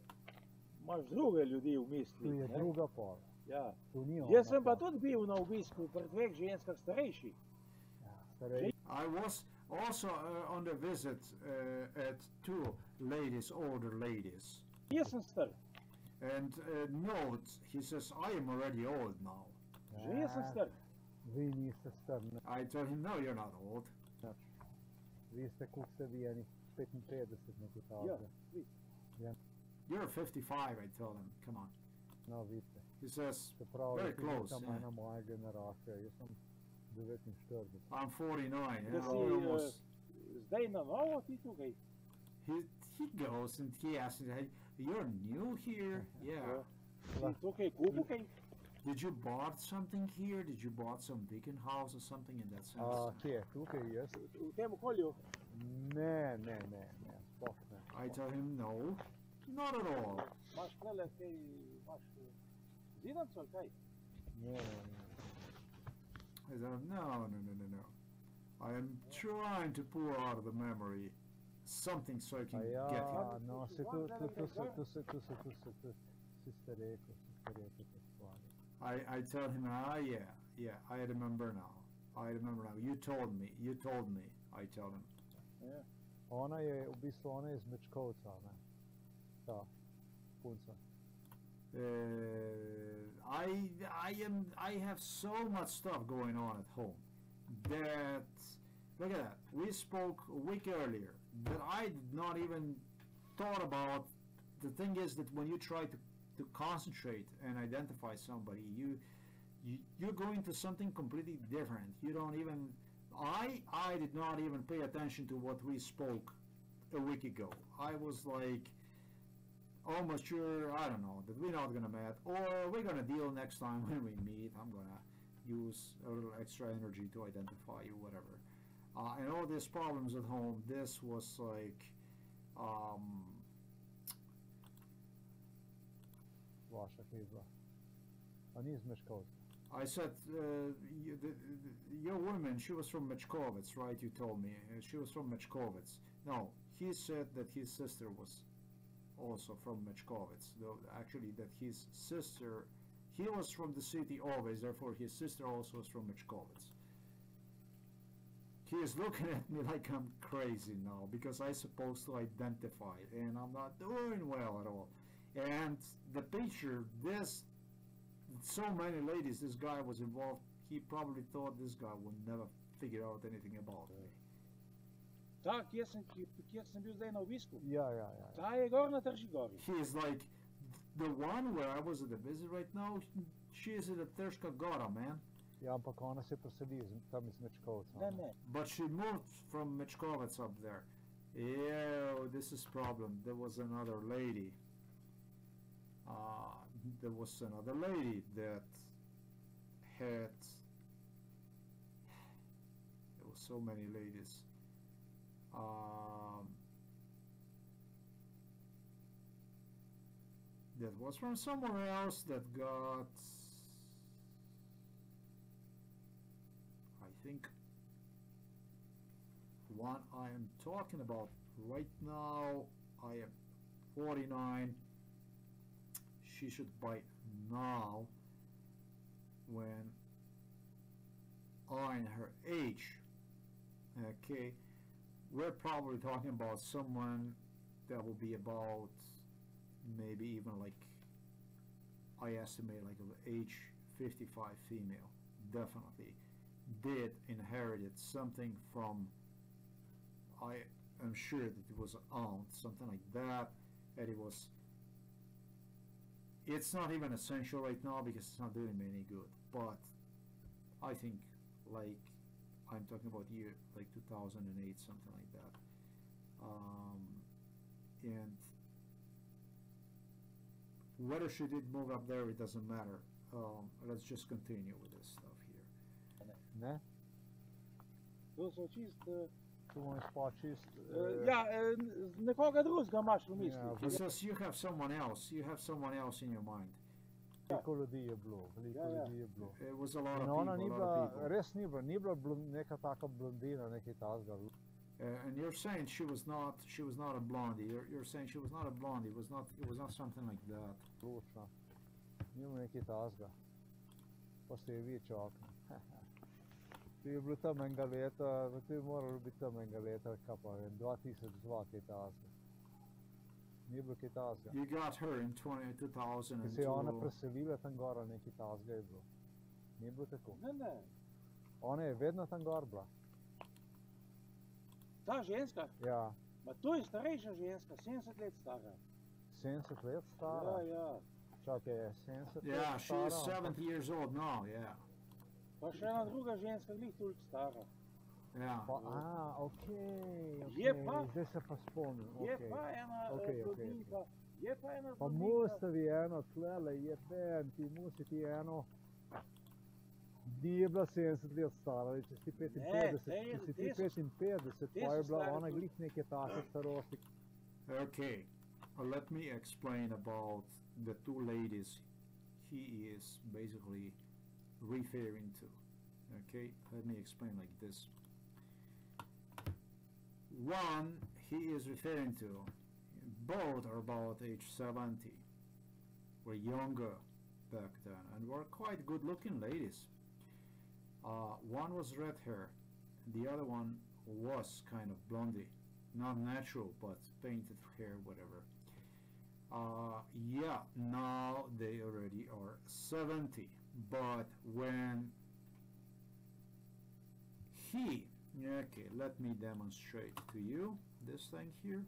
imaš druge ljudi v Tu misli. je ne? druga pol. Ja. Tu ni ona Jaz sem pa tudi bil na obisku pri dveh ženskah starejših. Ja, starej, I was also uh, on the visit uh, at two ladies, older ladies. Jaz sem star. And uh, note, he says, I am already old now. Že jaz sem star. Vi niste star, ne. I told him, no, you're not old. vi ste koliko ste vi, enih 55 nekaj Ja, takega. vi. You're 55, I told him. Come on. No, vidite. He says, Very close, tam yeah. ena moja generacija, jaz sem 49. I'm 49. Da si, uh, almost, Zdaj na novo ti tukaj. he, he goes and he asks, hey, you're new here? Yeah. Si tukaj kupil kaj? Did you bought something here? Did you bought some vacant house or something in that sense? A, kje, tukaj jaz? V tem okolju? Ne, ne, ne, ne, sploh ne. I tell him, no, not at all. Imaš tlele kaj, imaš eh, zidanco ali kaj? Ne, ne, ne. I said, no, no, no, no, no. I am trying to pull out of the memory something so I can A get ja, him. no, se tu, tu, tu, se, tu, se, tu, se, tu, se, tu, si ste rekel, si ste rekel te stvari. I, I tell him, ah, yeah, yeah, I remember now. I remember now. You told me, you told me, I tell him. Yeah. Ona je, v bistvu ona je iz Mečkovca, ne. Ta, punca. Uh, I, I am, I have so much stuff going on at home that, look at that, we spoke a week earlier that I did not even thought about. The thing is that when you try to, to concentrate and identify somebody, you, you, you're going to something completely different. You don't even, I, I did not even pay attention to what we spoke a week ago. I was like, almost sure, I don't know, that we're not gonna meet, or we're gonna deal next time when we meet. I'm gonna use a little extra energy to identify you, whatever. Uh, and all these problems at home, this was like, um, Ni. I said, uh, you, the, the, your woman, she was from Mechkovitz, right? You told me. She was from Mechkovitz. No, he said that his sister was also from Mechkovitz. Though actually, that his sister, he was from the city always, therefore his sister also was from Mechkovitz. He is looking at me like I'm crazy now because I'm supposed to identify and I'm not doing well at all. And the picture, this so many ladies this guy was involved he probably thought this guy would never figure out anything about me Tak, jaz sem, ki- kjer sem bil zdaj na obisku. Ja, ja, ja. ja. Ta je gor na Trži he is like the one where i was at the visit right now she is at the Trska Gora man Ja, ampak ona se preseli iz, tam iz Mečkovca. Ne, ne. but she moved from Mechkovitz up there yeah this is problem there was another lady uh, there was another lady that had there were so many ladies. Um, that was from somewhere else that got I think one I am talking about right now I am 49 she should bite now when I'm her age. Okay we're probably talking about someone that will be about maybe even like I estimate like age 55 female definitely. Did inherited something from I am sure that it was an aunt something like that and it was it's not even essential right now because it's not doing me any good but I think like I'm talking about year like 2008 something like that. Um, and whether she did move up there it doesn't matter. Um, let's just continue with this stuff here. Ne? To so čist... eh, Tu imaš pa čist... eh, eh, Ja, eh, nekoga drugega imaš v mislih. Ja, He says you have someone else. You have someone else in your mind. Veliko ljudi je bilo, veliko Ja, ja. ljudi je bilo. It was a lot of In people. ona ni a lot bila, people. res ni bila, ni bila neka taka blondina, nekaj tazga. Uh, and you're saying she was not she was not a blondie. You're, you're saying she was not a blondie. It was not it was not something like that. Lučna. Ni bila nekaj tazga. Pa se je vi čakne. Ti je bilo tam enega leta, ti je moralo biti tam enega leta, kaj pa vem, 2002 kaj tazga. Ni bilo kaj tazga. You got her in 20, Ki se je ona 2002. preselila tam gora, nekaj tazga je bilo. Ni bilo tako. Ne, ne. Ona je vedno tam gor bila. Ta ženska, Ja, ma to je starejša ženska, 70 let stara. 70 let stara. Ja, ja. Čakaj, je 70 Yeah, let she stara. is ampak- 70 years old now. Yeah, Pa še ena druga ženska, glih toliko stara. yeah. Pa, a, okej, Je okej, pa- zdaj se pa spomnim. Je pa ena Okej, okay, okej, je pa ena Pa mustavi eno tlele, je ben, ti musi ti eno. Ni je bila 70 let stara, ali če si 55, če si ti 55, pa je bila ona glih neke take starosti. Okay, let me explain about the two ladies he is basically referring to. Okay, let me explain like this. One he is referring to, both are about age 70, were younger back then and were quite good looking ladies. Uh, one was red hair, the other one was kind of blondie not natural but painted hair whatever uh yeah now they already are 70 but when he okay let me demonstrate to you this thing here.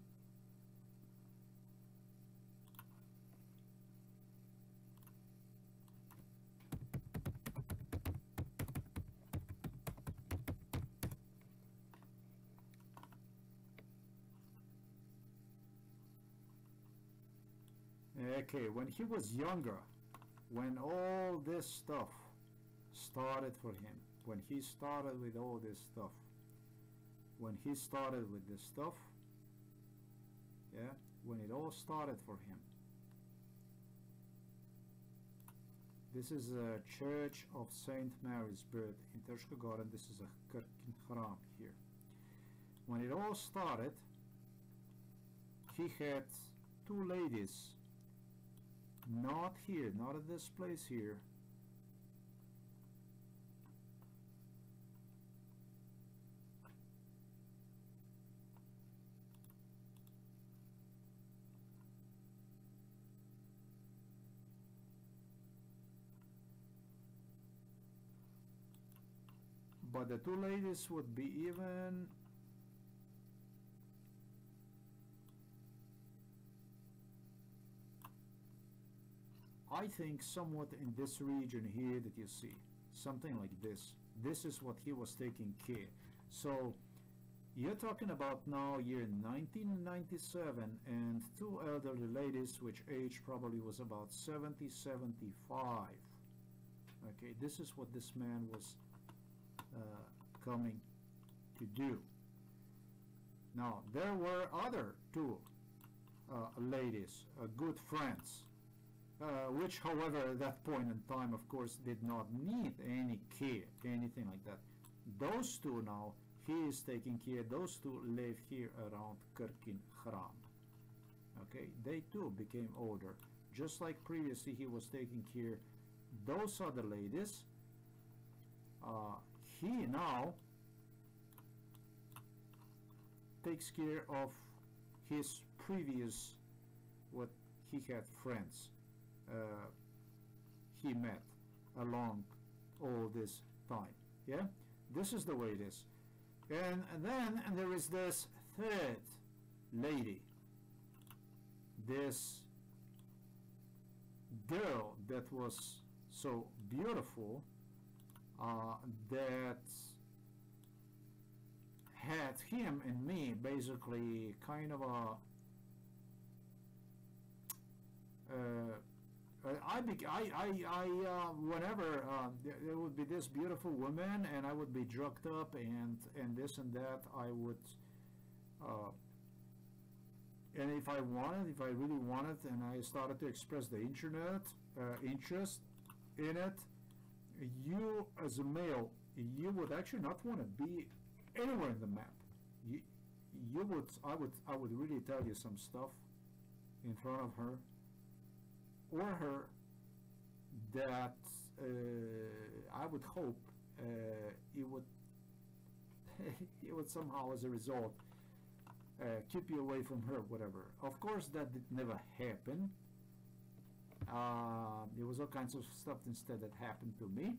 Okay, when he was younger, when all this stuff started for him, when he started with all this stuff, when he started with this stuff, yeah, when it all started for him. This is a church of Saint Mary's Birth in Tershkagor, and this is a Kirkin Haram here. When it all started, he had two ladies not here, not at this place here. But the two ladies would be even I think somewhat in this region here that you see, something like this. This is what he was taking care. So you're talking about now year 1997 and two elderly ladies which age probably was about 70, 75. Okay, this is what this man was uh, coming to do. Now there were other two uh, ladies, uh, good friends, uh, which, however, at that point in time, of course, did not need any care, anything like that. Those two now, he is taking care. Those two live here around Kirkin Khram. Okay, they too became older, just like previously he was taking care. Those other ladies. Uh, he now takes care of his previous what he had friends uh, he met along all this time. Yeah? This is the way it is. And, then and there is this third lady. This girl that was so beautiful uh, that had him and me basically kind of a uh, I I, I, I, I uh, whenever uh, there, there would be this beautiful woman, and I would be drugged up, and and this and that, I would, uh, and if I wanted, if I really wanted, and I started to express the internet uh, interest in it, you as a male, you would actually not want to be anywhere in the map. You, you would, I would, I would really tell you some stuff in front of her or her that uh, I would hope uh, it would it would somehow as a result uh, keep you away from her whatever. Of course that did never happen. Uh, there was all kinds of stuff instead that happened to me.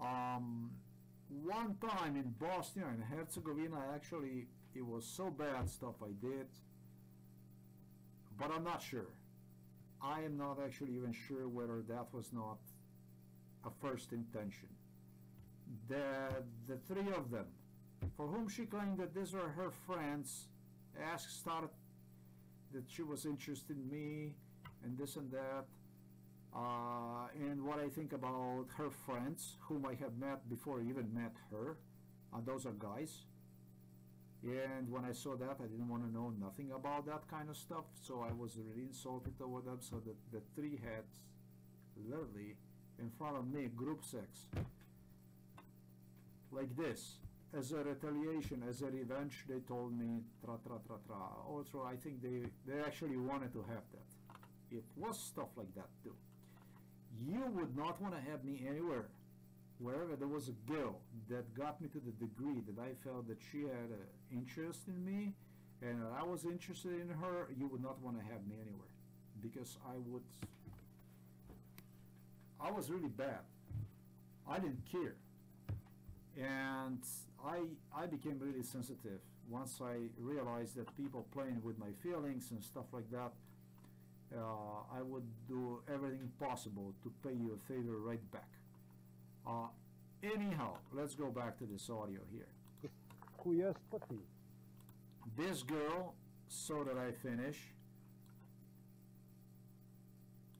Um, one time in Bosnia and Herzegovina actually it was so bad stuff I did but I'm not sure. I am not actually even sure whether that was not a first intention. The, the three of them, for whom she claimed that these were her friends, asked, started that she was interested in me and this and that, uh, and what I think about her friends, whom I have met before I even met her, uh, those are guys. And when I saw that, I didn't want to know nothing about that kind of stuff, so I was really insulted over them. So that the three heads, literally, in front of me, group sex, like this, as a retaliation, as a revenge. They told me, tra tra tra tra. Also, I think they they actually wanted to have that. It was stuff like that too. You would not want to have me anywhere wherever there was a girl that got me to the degree that I felt that she had an interest in me and I was interested in her, you would not want to have me anywhere because I would. I was really bad. I didn't care, and I I became really sensitive once I realized that people playing with my feelings and stuff like that. Uh, I would do everything possible to pay you a favor right back. Uh, anyhow, let's go back to this audio here. This girl, so that I finish,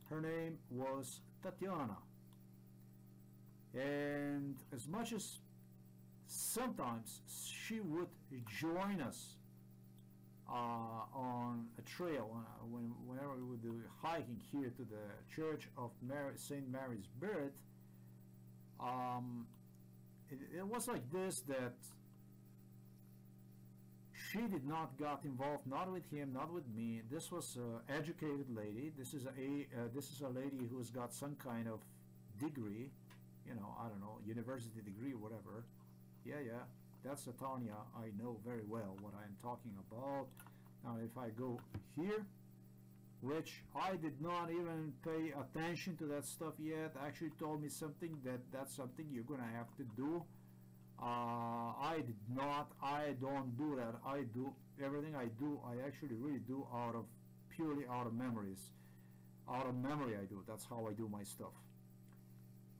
her name was Tatiana. And as much as sometimes she would join us uh, on a trail uh, when, whenever we would do hiking here to the Church of Mary, St. Mary's Birth, um, it, it was like this that she did not got involved not with him not with me. This was a educated lady. This is a uh, this is a lady who's got some kind of degree you know i don't know university degree whatever. Yeah yeah. That's a Tanya. I know very well what I'm talking about. Now if I go here which I did not even pay attention to that stuff yet. Actually told me something that that's something you're gonna have to do. Uh, I did not I don't do that. I do everything I do I actually really do out of purely out of memories. Out of memory I do. That's how I do my stuff.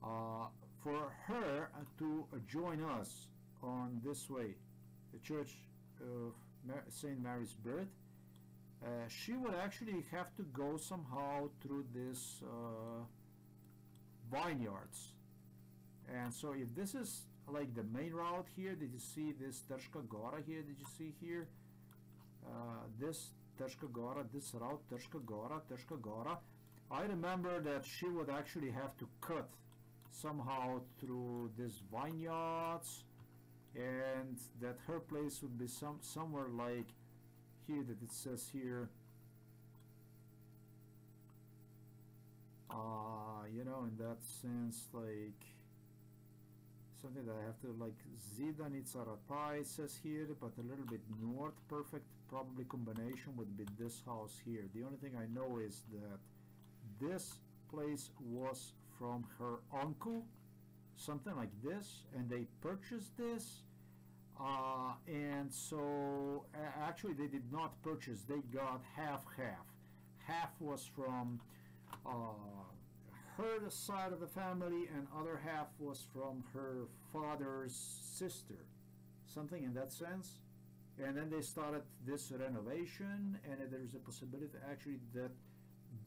Uh, for her to join us on this way the church of St. Mary's birth uh, she would actually have to go somehow through this uh, vineyards and so if this is like the main route here did you see this Trska Gora here? Did you see here? Uh, this Trska Gora this route Trska Gora Trska Gora. I remember that she would actually have to cut somehow through these vineyards and that her place would be some somewhere like here that it says here uh, you know in that sense like something that I have to like Zidanica Rapai says here but a little bit north perfect probably combination would be this house here. The only thing I know is that this place was from her uncle something like this and they purchased this uh, and so actually they did not purchase they got half half. Half was from uh, her side of the family and other half was from her father's sister. Something in that sense? And then they started this renovation and there's a possibility actually that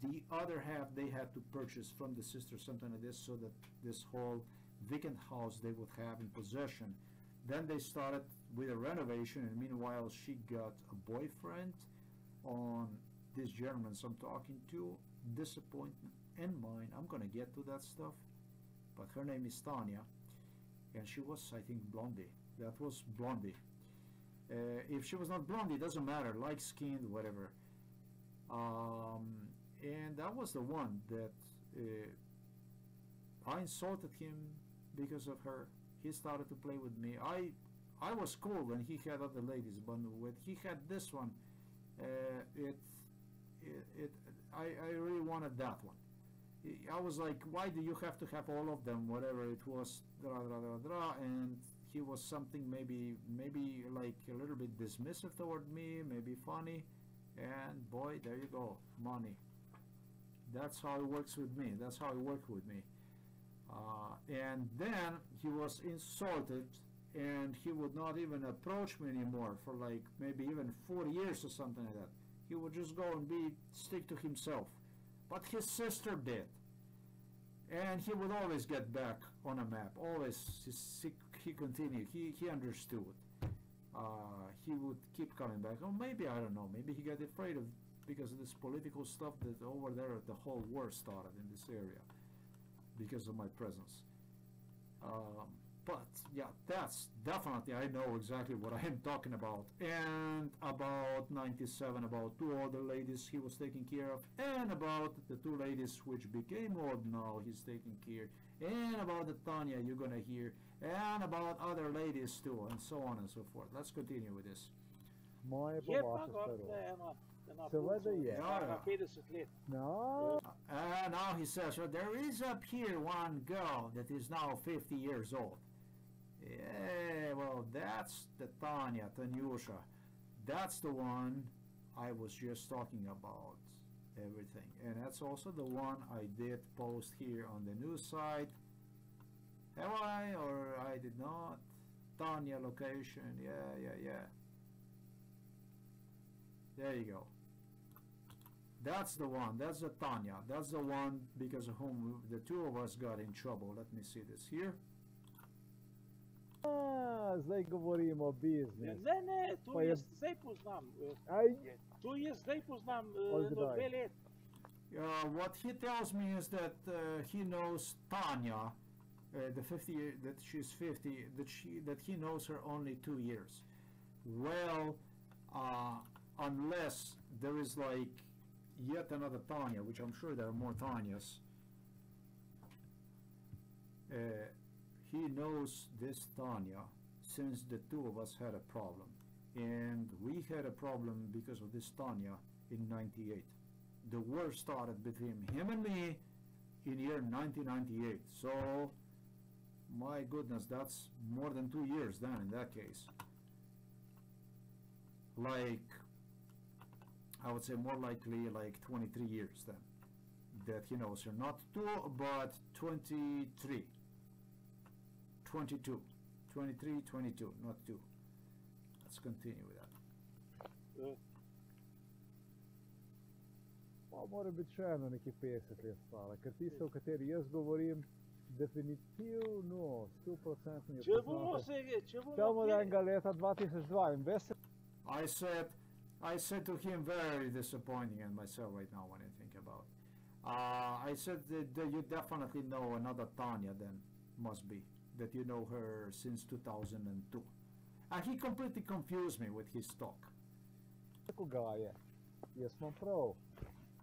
the other half they had to purchase from the sister, something like this, so that this whole vacant house they would have in possession. Then they started with a renovation, and meanwhile she got a boyfriend on this gentleman I'm talking to. Disappointment and mine. I'm gonna get to that stuff, but her name is Tanya, and she was, I think, Blondie. That was Blondie. Uh, if she was not blonde, it doesn't matter, light skinned, whatever. Um, and that was the one that uh, I insulted him because of her. He started to play with me. I I was cool when he had other ladies, but when he had this one, uh, it, it it I I really wanted that one. I was like, why do you have to have all of them? Whatever it was, dra dra dra dra, and he was something maybe maybe like a little bit dismissive toward me, maybe funny, and boy, there you go, money. That's how it works with me. That's how it worked with me. Uh, and then he was insulted, and he would not even approach me anymore for like maybe even four years or something like that. He would just go and be stick to himself. But his sister did and he would always get back on a map. Always, he, he continued. He he understood. Uh, he would keep coming back. Or maybe I don't know. Maybe he got afraid of because of this political stuff that over there the whole war started in this area because of my presence. Um, but yeah, that's definitely I know exactly what I am talking about. And about 97, about two other ladies he was taking care of, and about the two ladies which became old now he's taking care, and about the Tanya you're gonna hear, and about other ladies too, and so on and so forth. Let's continue with this. Moje pa Je pa vaše gor staro. tle ena, ena Seveda punca, je. stara Ja, ja. 50 let. No, Uh, now he says, well, there is up here one girl that is now 50 years old. Yeah, well, that's the Tanya, Tanyusha. That's the one I was just talking about, everything. And that's also the one I did post here on the news site. Have I, or I did not? Tanya location, yeah, yeah, yeah. There you go. That's the one. That's the Tanya. That's the one because of whom the two of us got in trouble. Let me see this here. a, zdaj govorimo o Ne, biznis. ne, ne, tu Pa je- jaz zdaj poznam. eh, Aj, Tu jaz zdaj poznam Od eh, do kdaj? dve let. Uh, what he tells me is that uh, he knows Tanya, uh, the 50 year, that she's 50, that she that he knows her only two years. Well, uh, unless there is like yet another Tanya, which I'm sure there are more Tanyas. Uh, he knows this Tanya since the two of us had a problem, and we had a problem because of this Tanya in '98 the war started between him and me in year 1998. So, my goodness, that's more than two years then in that case. Like, I would say more likely like 23 years then that he knows her. Not two, but 23. 22. 23, 22, not two. Let's continue with that. Eh, pa mora biti še eno nekaj 50 let stara, ker tisto, o kateri jaz govorim, definitivno, 100% je Če bomo poznate. se, če bomo Tamo kje- enega leta 2002 in veste, I said, I said to him, very disappointing in myself right now when I think about. Uh, I said that, that you definitely know another Tanya. Then must be that you know her since 2002. And he completely confused me with his talk. je. Jaz imam prav.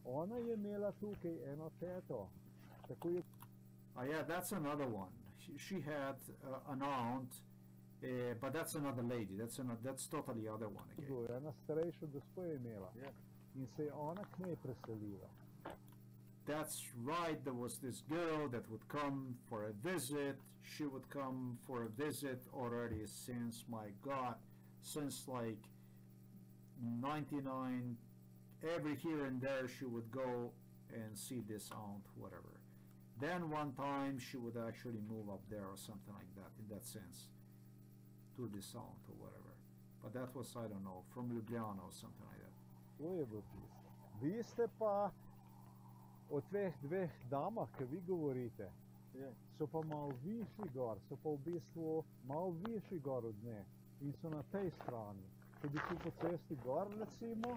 Ona je imela tukaj eno teto. Tako je Uh, yeah, that's another one. She, she had uh, an aunt, uh, but that's another lady. That's another, that's totally other one again. bilo, ena starejša gospa je imela. Ja. In se je ona k njej preselila. That's right, there was this girl that would come for a visit. She would come for a visit already since, my God, since like 99, every here and there she would go and see this aunt, whatever. Then one time she would actually move up there or something like that, in that sense, to this aunt or whatever. But that was, I don't know, from Ljubljana or something like that. To je bilo tisto. Vi ste pa o teh dveh damah, ki vi govorite, Ja. so pa malo višji gor, so pa v bistvu malo višji gor od nje in so na tej strani. Če bi šel po cesti gor, recimo,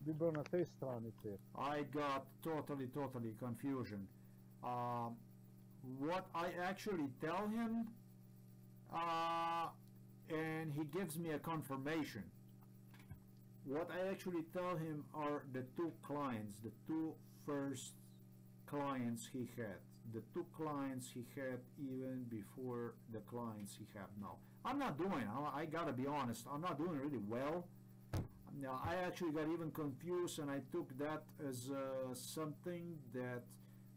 bi bil na tej strani cest. I got totally, totally confusion. Uh, what I actually tell him, uh, and he gives me a confirmation. What I actually tell him are the two clients, the two first clients he had, the two clients he had even before the clients he have now. I'm not doing. I, I gotta be honest. I'm not doing really well. Now, I actually got even confused, and I took that as uh, something that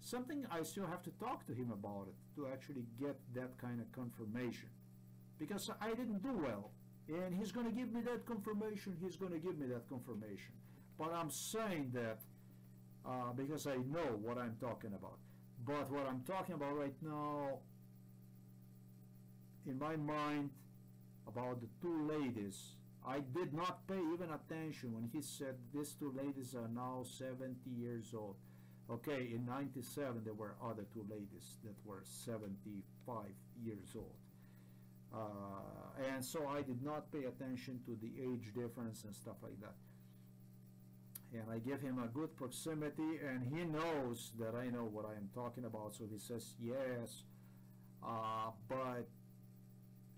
something I still have to talk to him about it to actually get that kind of confirmation, because I didn't do well, and he's going to give me that confirmation. He's going to give me that confirmation, but I'm saying that uh, because I know what I'm talking about. But what I'm talking about right now, in my mind, about the two ladies. I did not pay even attention when he said these two ladies are now 70 years old. Okay, in 97 there were other two ladies that were 75 years old. Uh, and so I did not pay attention to the age difference and stuff like that. And I give him a good proximity, and he knows that I know what I am talking about, so he says yes. Uh, but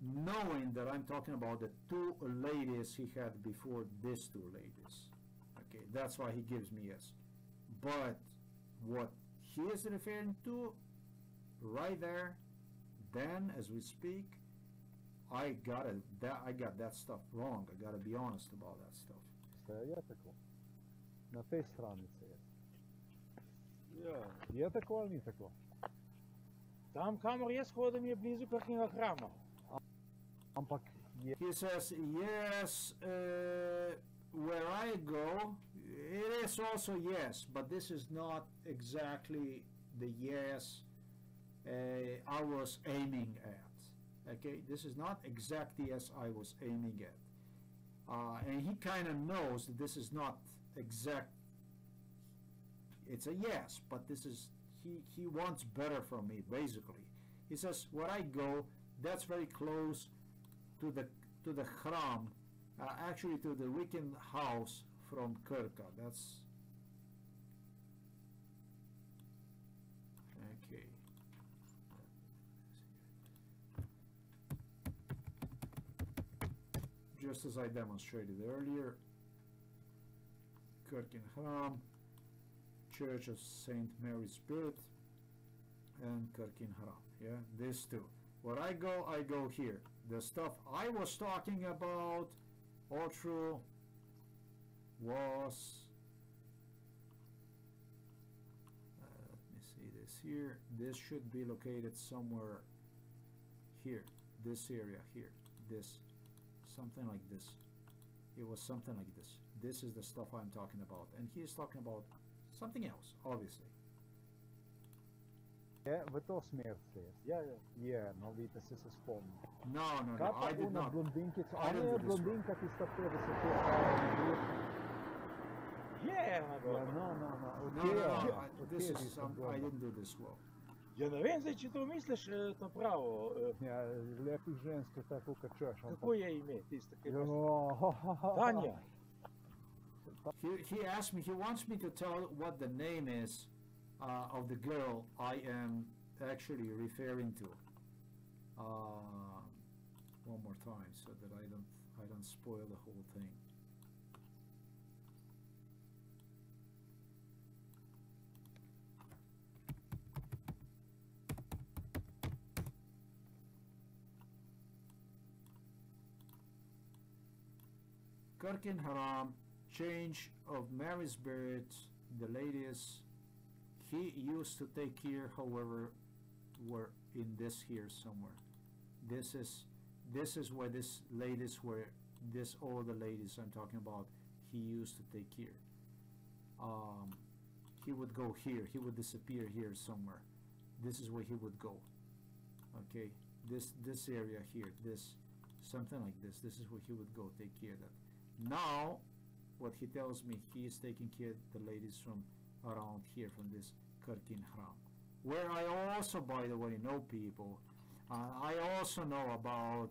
knowing that I'm talking about the two ladies he had before these two ladies. Okay, that's why he gives me yes. But what he is referring to right there, then as we speak, I got it. That I got that stuff wrong. I got to be honest about that stuff. Все je tako. Na tej strani se je. Ja. Je tako ali ni tako? Tam, kamor jaz hodim, je blizu kakšnega hrama. Ampak je, He says yes. Uh, where I go, it is also yes, but this is not exactly the yes uh, I was aiming at. Okay, this is not exactly as I was aiming at. Uh, and he kind of knows that this is not exact. It's a yes, but this is he he wants better from me basically. He says where I go, that's very close to the to the Khram, uh, actually to the Wiccan house from Kirka. That's okay. Just as I demonstrated earlier, Kirkin Khram, Church of Saint Mary's Spirit, and Kirkin Haram. Yeah, these two. Where I go, I go here. The stuff I was talking about, all true, was. Uh, let me see this here. This should be located somewhere here. This area here. This. Something like this. It was something like this. This is the stuff I'm talking about. And he is talking about something else, obviously. Yeah, v to smer se je. Ja, ja. Je, no vidite se se spomnim. No, no, no. pa I did not. blondinkica, I a don't do this blondinka tista 50 let. Je ena Ja, bila. no, no, no, od No, no, no. I, this is some, I didn't do this well. Ja ne vem zdaj, če to misliš ta pravo. Ja, lepih žensk je tako, kot češ. Kako je ime tiste, ki je Tanja. He, he asked me, he wants me to tell what the name is uh, of the girl I am actually referring to. Uh, one more time so that I don't I don't spoil the whole thing. Kirkin Haram, change of Mary's buried, the ladies he used to take here, however, were in this here somewhere. This is this is where this ladies were this all the ladies I'm talking about he used to take here. Um, he would go here, he would disappear here somewhere. This is where he would go. Okay, this this area here, this something like this. This is where he would go take care of that. Now, what he tells me, he is taking care of the ladies from around here, from this Kirkin Hram, where I also, by the way, know people. Uh, I also know about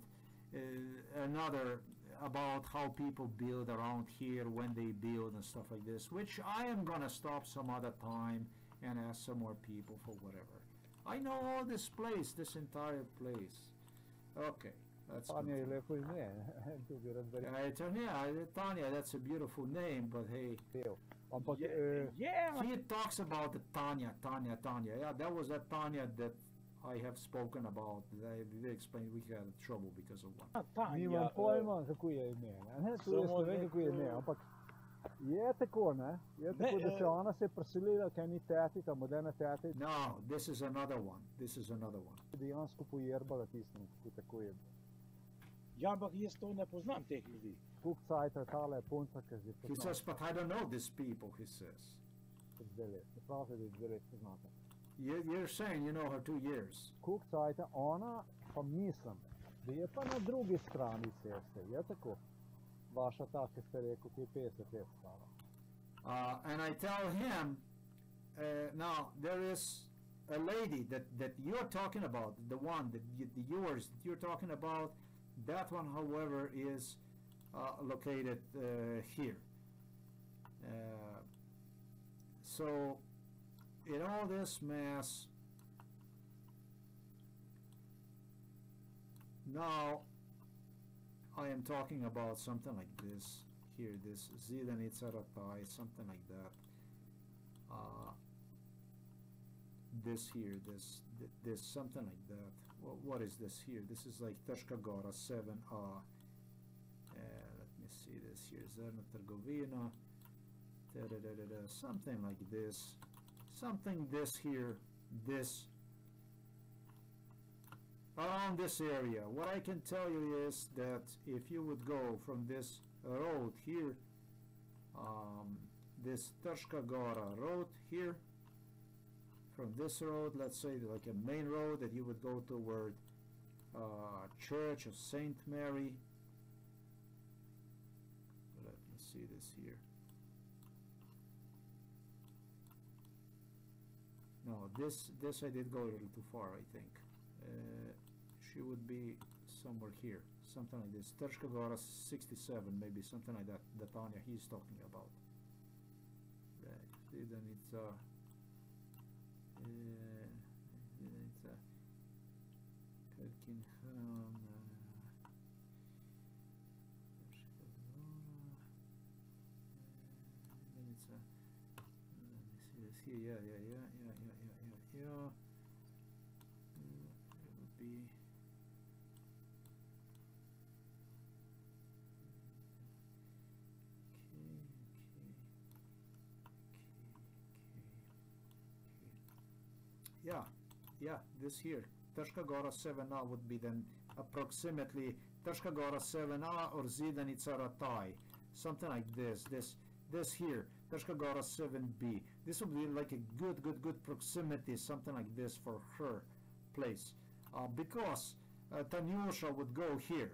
uh, another about how people build around here when they build and stuff like this, which I am gonna stop some other time and ask some more people for whatever. I know all this place, this entire place. Okay, that's Tanja je good. lepo ime. Tu bi. Uh, Tanya, Tanya, that's a beautiful name, but hey, Ampak, Ja, ja, maar he talks about the Tanya, Tanya, Tanya. Yeah, that was that Tanya that I have spoken about. I we explained we had trouble because of one. Tanja, nimam pojma, kako je ime. ne. Ne, tu jaz Samo ne vem, kako je ime, neko- ampak je tako, ne? Je tako, da se ona se je preselila, kaj ni teti, ta moderna teti, No, this is another one. This is another one. dejansko pojerbala tistim, tako tako je. Ja, ampak jaz to ne poznam teh ljudi. Kuk cajta, tale je ki že He poznate says, but I don't know these people. He says, kot dve let. Se pravi, da jih dve let poznate. you, you're saying you know her two years. Kuk cajta, ona pa mislim, da je pa na drugi strani ceste, je tako. Vaša ta, ki ste rekel, ki je 50 let stara. Uh, and I tell him, uh, now there is a lady that, that you're talking about, the one that you, the yours that you're talking about. That one, however, is uh, located uh, here. Uh, so, in all this mass, now I am talking about something like this here, this Zidanitsa Ratai, something like that. Uh, this here, this, th- this, something like that. What, is this here? This is like Trska Gora 7A. Uh, let me see this here. Zerna Trgovina. da-da-da-da-da, Something like this. Something this here. This. Around this area. What I can tell you is that if you would go from this road here, um, this Trska Gora road here, from this road, let's say like a main road that you would go toward uh, Church of Saint Mary. Let me see this here. No, this this I did go a little too far, I think. Uh, she would be somewhere here, something like this. Trska Gora 67, maybe something like that. The Tanya he's talking about. Right. Then it's uh, uh, uh. Uh. Uh, uh, see this here. Yeah, yeah, yeah, this here. Trska Gora 7A would be then approximately Trska Gora 7A or Zidanica Ratai. Something like this. This this here. Trska Gora 7B. This would be like a good, good, good proximity, something like this for her place. Uh, because uh, would go here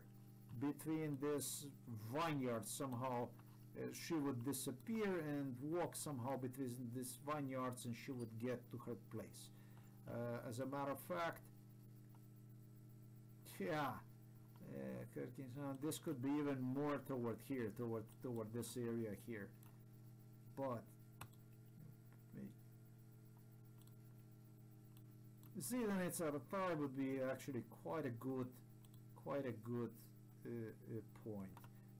between this vineyard somehow. Uh, she would disappear and walk somehow between these vineyards and she would get to her place. Uh, as a matter of fact, yeah, uh, this could be even more toward here, toward toward this area here. But see, then it's at a time would be actually quite a good, quite a good uh, uh, point.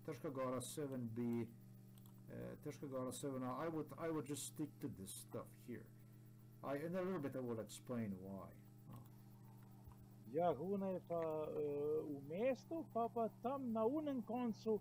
Trska Gora 7b, uh, Trska Gora 7. I would I would just stick to this stuff here. I in a little bit I will explain why. Ja, Rune je pa uh, v mestu, pa pa tam na unem koncu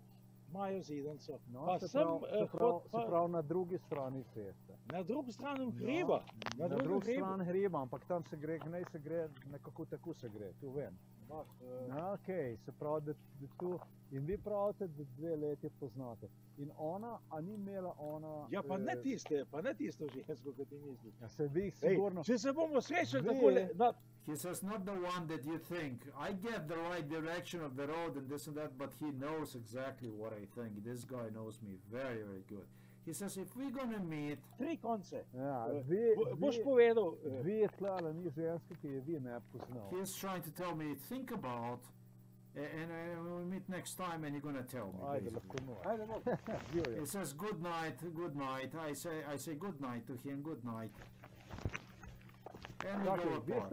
imajo zidenco. No, pa se sem pravi, eh, se pravi, hod- se pa pravi na drugi strani ceste. na drugi strani hriba. Na, na drugem drugi strani hriba, ampak tam se gre, ne se gre, nekako tako se gre, tu vem. Eh, No, ok, se pravi, da, da tu in vi pravite, da dve leti poznate. In ona, a ni imela ona... Ja, pa ne eh, tiste, pa ne tisto žensko, kot ti misliš. Ja, se vi Ej, sigurno... če se bomo srečali tako, na, He says not the one that you think. I get the right direction of the road and this and that, but he knows exactly what I think. This guy knows me very, very good. He says, if we're gonna meet, Tri konce. Ja, Eh, vi, bo- Boš vi, povedal, eh, vi je tlala ni ženska, ki je vi ne poznal. he's trying to tell me, think about, a- and, uh, we'll meet next time and you're gonna tell me. Ajde, basically. lahko no. ajde, no. Bil je. He says good night, good night. I say I say good night to him, good night. And we go apart.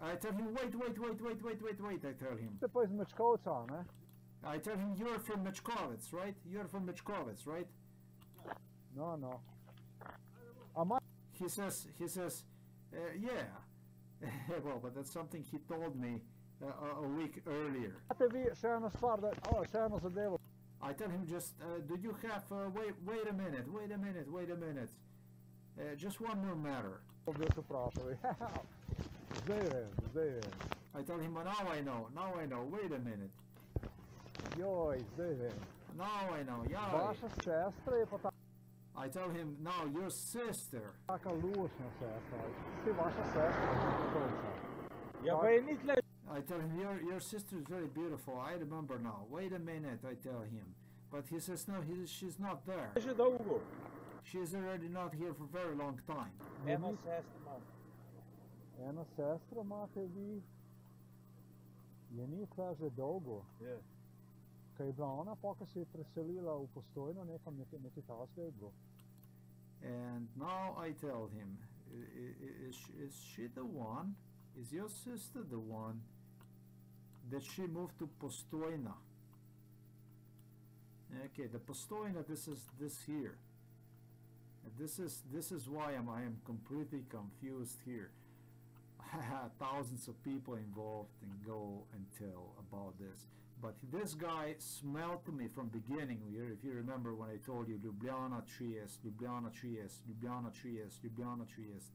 I tell him wait, wait, wait, wait, wait, wait, wait. I tell him. ste pa iz Mečkovca, ne? I tell him you're from Mechkovitz, right? You're from Mechkovitz, right? No, no. A ma, He says he says uh, yeah. well, but that's something he told me uh, a- week earlier. imate vi še eno stvar, da, o, še eno zadevo. I tell him just, uh, do you have, uh, wait, wait a minute, wait a minute, wait a minute. Uh, just one more matter. Bi se vprašal. Zdaj vem, zdaj vem. I tell him, now I know, now I know, wait a minute. Now I know, yeah. Vaša sestra je pa I tell him, no, your sister. taka lušna sestra. Si vaša sestra iz Mečkovca. Ja, pa je ni. I tell him, your, your sister is very beautiful. I remember now. Wait a minute, I tell him. But he says, no, he, she's not there. Že dolgo. She's already not here for a very long time. Ena sestra imam. Eno sestro imate vi, je ni tla že dolgo. Ja. Je bila ona, se je preselila v postojno, nekam je bilo. And now I tell him, "I- i- is, she- is she the one? Is your sister the one that she moved to Postojna? Okay, the Postojna, this is this here. This is this is why I'm I am completely confused here. Thousands of people involved and go and tell about this. But this guy smelled to me from beginning here. If you remember when I told you Ljubljana Trieste, Ljubljana Trieste, Ljubljana Trieste, Ljubljana Trieste.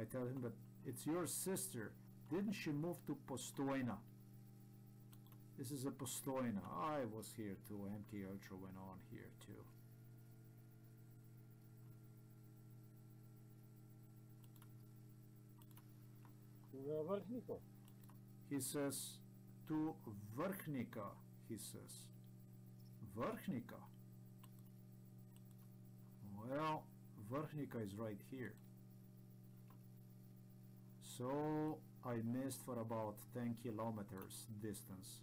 I tell him, but it's your sister. Didn't she move to Postojna? This is a Postojna. I was here too. MK Ultra went on here too. He says to Vrhnika, he says. Vrhnika? Well, Vrhnika is right here. So I missed for about 10 kilometers distance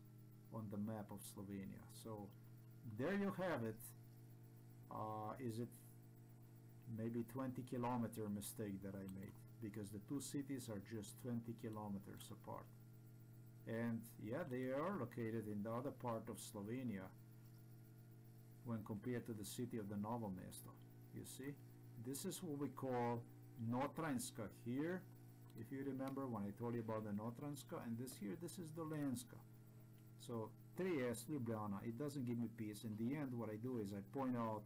on the map of Slovenia. So there you have it. Uh, is it maybe 20 kilometer mistake that I made? Because the two cities are just 20 kilometers apart. And yeah, they are located in the other part of Slovenia when compared to the city of the Novo Mesto. You see, this is what we call Notranska here. If you remember when I told you about the Notranska, and this here, this is Dolenska. So Trieste, Ljubljana, it doesn't give me peace. In the end, what I do is I point out,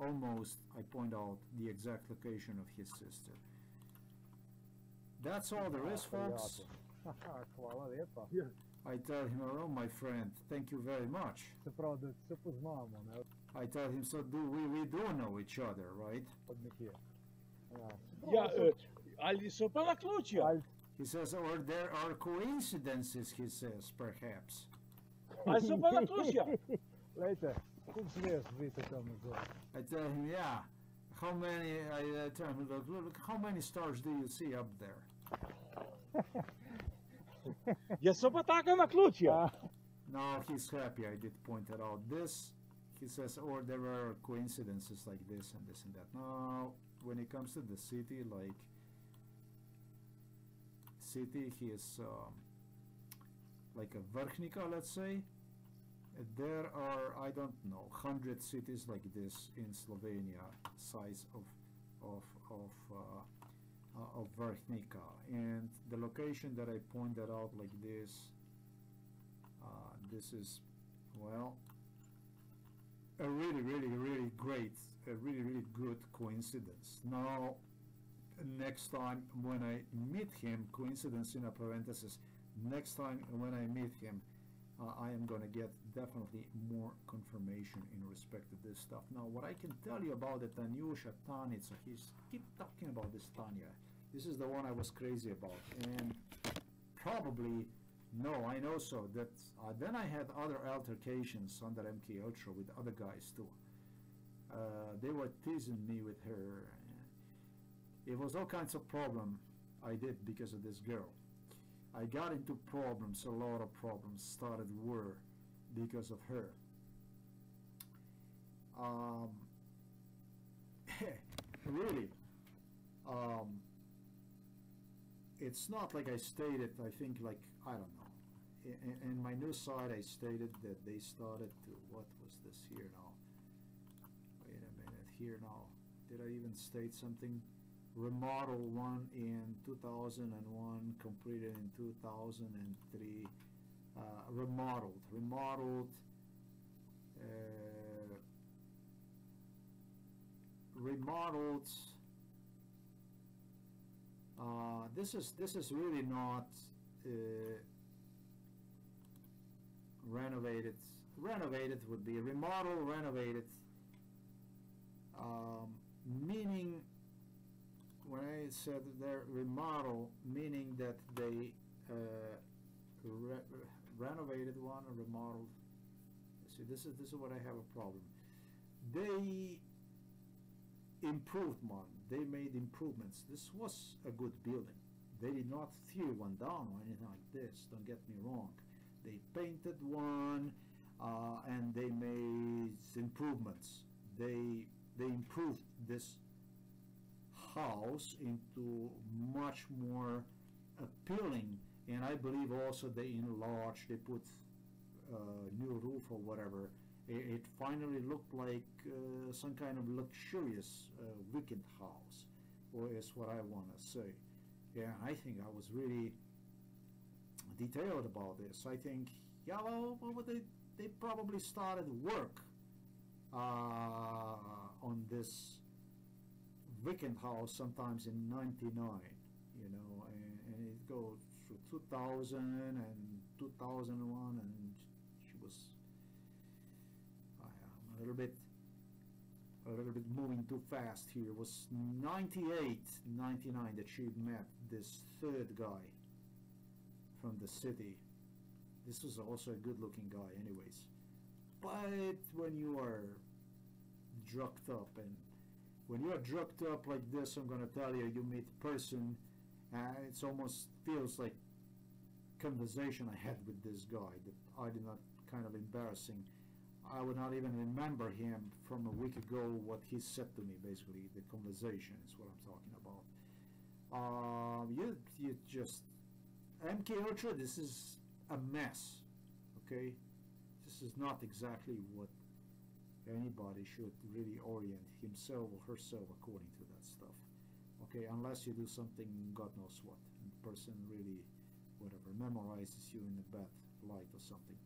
almost, I point out the exact location of his sister. That's all there is, folks. Haha, Hvala lepa. I tell him, oh my friend, thank you very much. Se pravi, da se poznamo, ne? I tell him, so do we, we do know each other, right? Od nekje. Ja, Ja, eh, ali so pa naključja? Ali He says, or there are coincidences, he says, perhaps. Ali so pa naključja? Lejte, koliko zvezd vidite tam zgor? I tell him, yeah. How many, I uh, tell him, look, look, how many stars do you see up there? Ja, so pa taka naključja. No, he's happy I did point it out. This, he says, or there are coincidences like this and this and that. No, when it comes to the city, like, city, he is um, like a Vrhnika, let's say. There are, I don't know, hundred cities like this in Slovenia, size of, of, of, uh, uh, of Vrhnika. And the location that I pointed out like this, uh, this is, well, a really, really, really great, a really, really good coincidence. Now, next time when I meet him, coincidence in a parenthesis, next time when I meet him, uh, I am going to get definitely more confirmation in respect to this stuff. Now, what I can tell you about it the Tanyusha Tanica, he's keep talking about this Tanya. This is the one I was crazy about, and probably no, I know so. That uh, then I had other altercations under MK Ultra with other guys too. Uh, they were teasing me with her. It was all kinds of problem I did because of this girl. I got into problems, a lot of problems, started war because of her. Um, really, um, it's not like I stated, I think like, I don't know. In, in my news site I stated that they started to, what was this here now? Wait a minute, here now. Did I even state something? Remodel one in 2001, completed in 2003. Uh, remodeled, remodeled, uh, remodeled. Uh, this is this is really not uh, renovated. Renovated would be remodel, renovated. Um, meaning, when I said they're remodel, meaning that they uh, re renovated one or remodeled. See, this is this is what I have a problem. They improved one. They made improvements. This was a good building. They did not tear one down or anything like this. Don't get me wrong. They painted one uh, and they made improvements. They they improved this house into much more appealing and I believe also they enlarged, they put uh, new roof or whatever. It, it finally looked like uh, some kind of luxurious uh, weekend house, or is what I want to say. Yeah, I think I was really detailed about this. I think, yeah, well, well they, they probably started work uh, on this weekend house sometimes in 99, you know, and, and it goes through 2000 and 2001 and she was I am a little bit a little bit moving too fast here. It was 98 99 that she met this third guy from the city. This was also a good looking guy anyways. But when you are drugged up and when you are drugged up like this I'm gonna tell you you meet person uh, it's almost feels like conversation I had with this guy that I did not kind of embarrassing. I would not even remember him from a week ago what he said to me basically the conversation is what I'm talking about. Um, you, you just MK Ultra this is a mess okay this is not exactly what anybody should really orient himself or herself according to that stuff okay? Unless you do something God knows what and the person really whatever memorizes you in a bad light or something.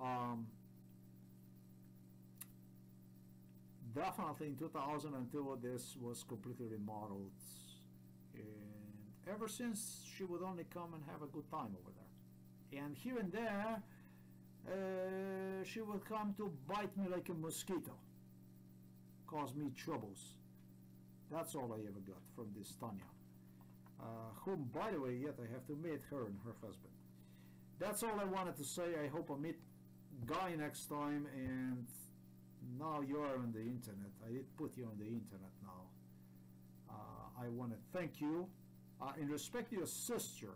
Um, definitely in 2002 this was completely remodeled and ever since she would only come and have a good time over there. And here and there uh, she will come to bite me like a mosquito cause me troubles that's all I ever got from this Tanya. Uh, whom, by the way, yet I have to meet her and her husband. That's all I wanted to say. I hope I meet Guy next time. And now you are on the internet. I did put you on the internet now. Uh, I want to thank you. Uh, in respect to your sister,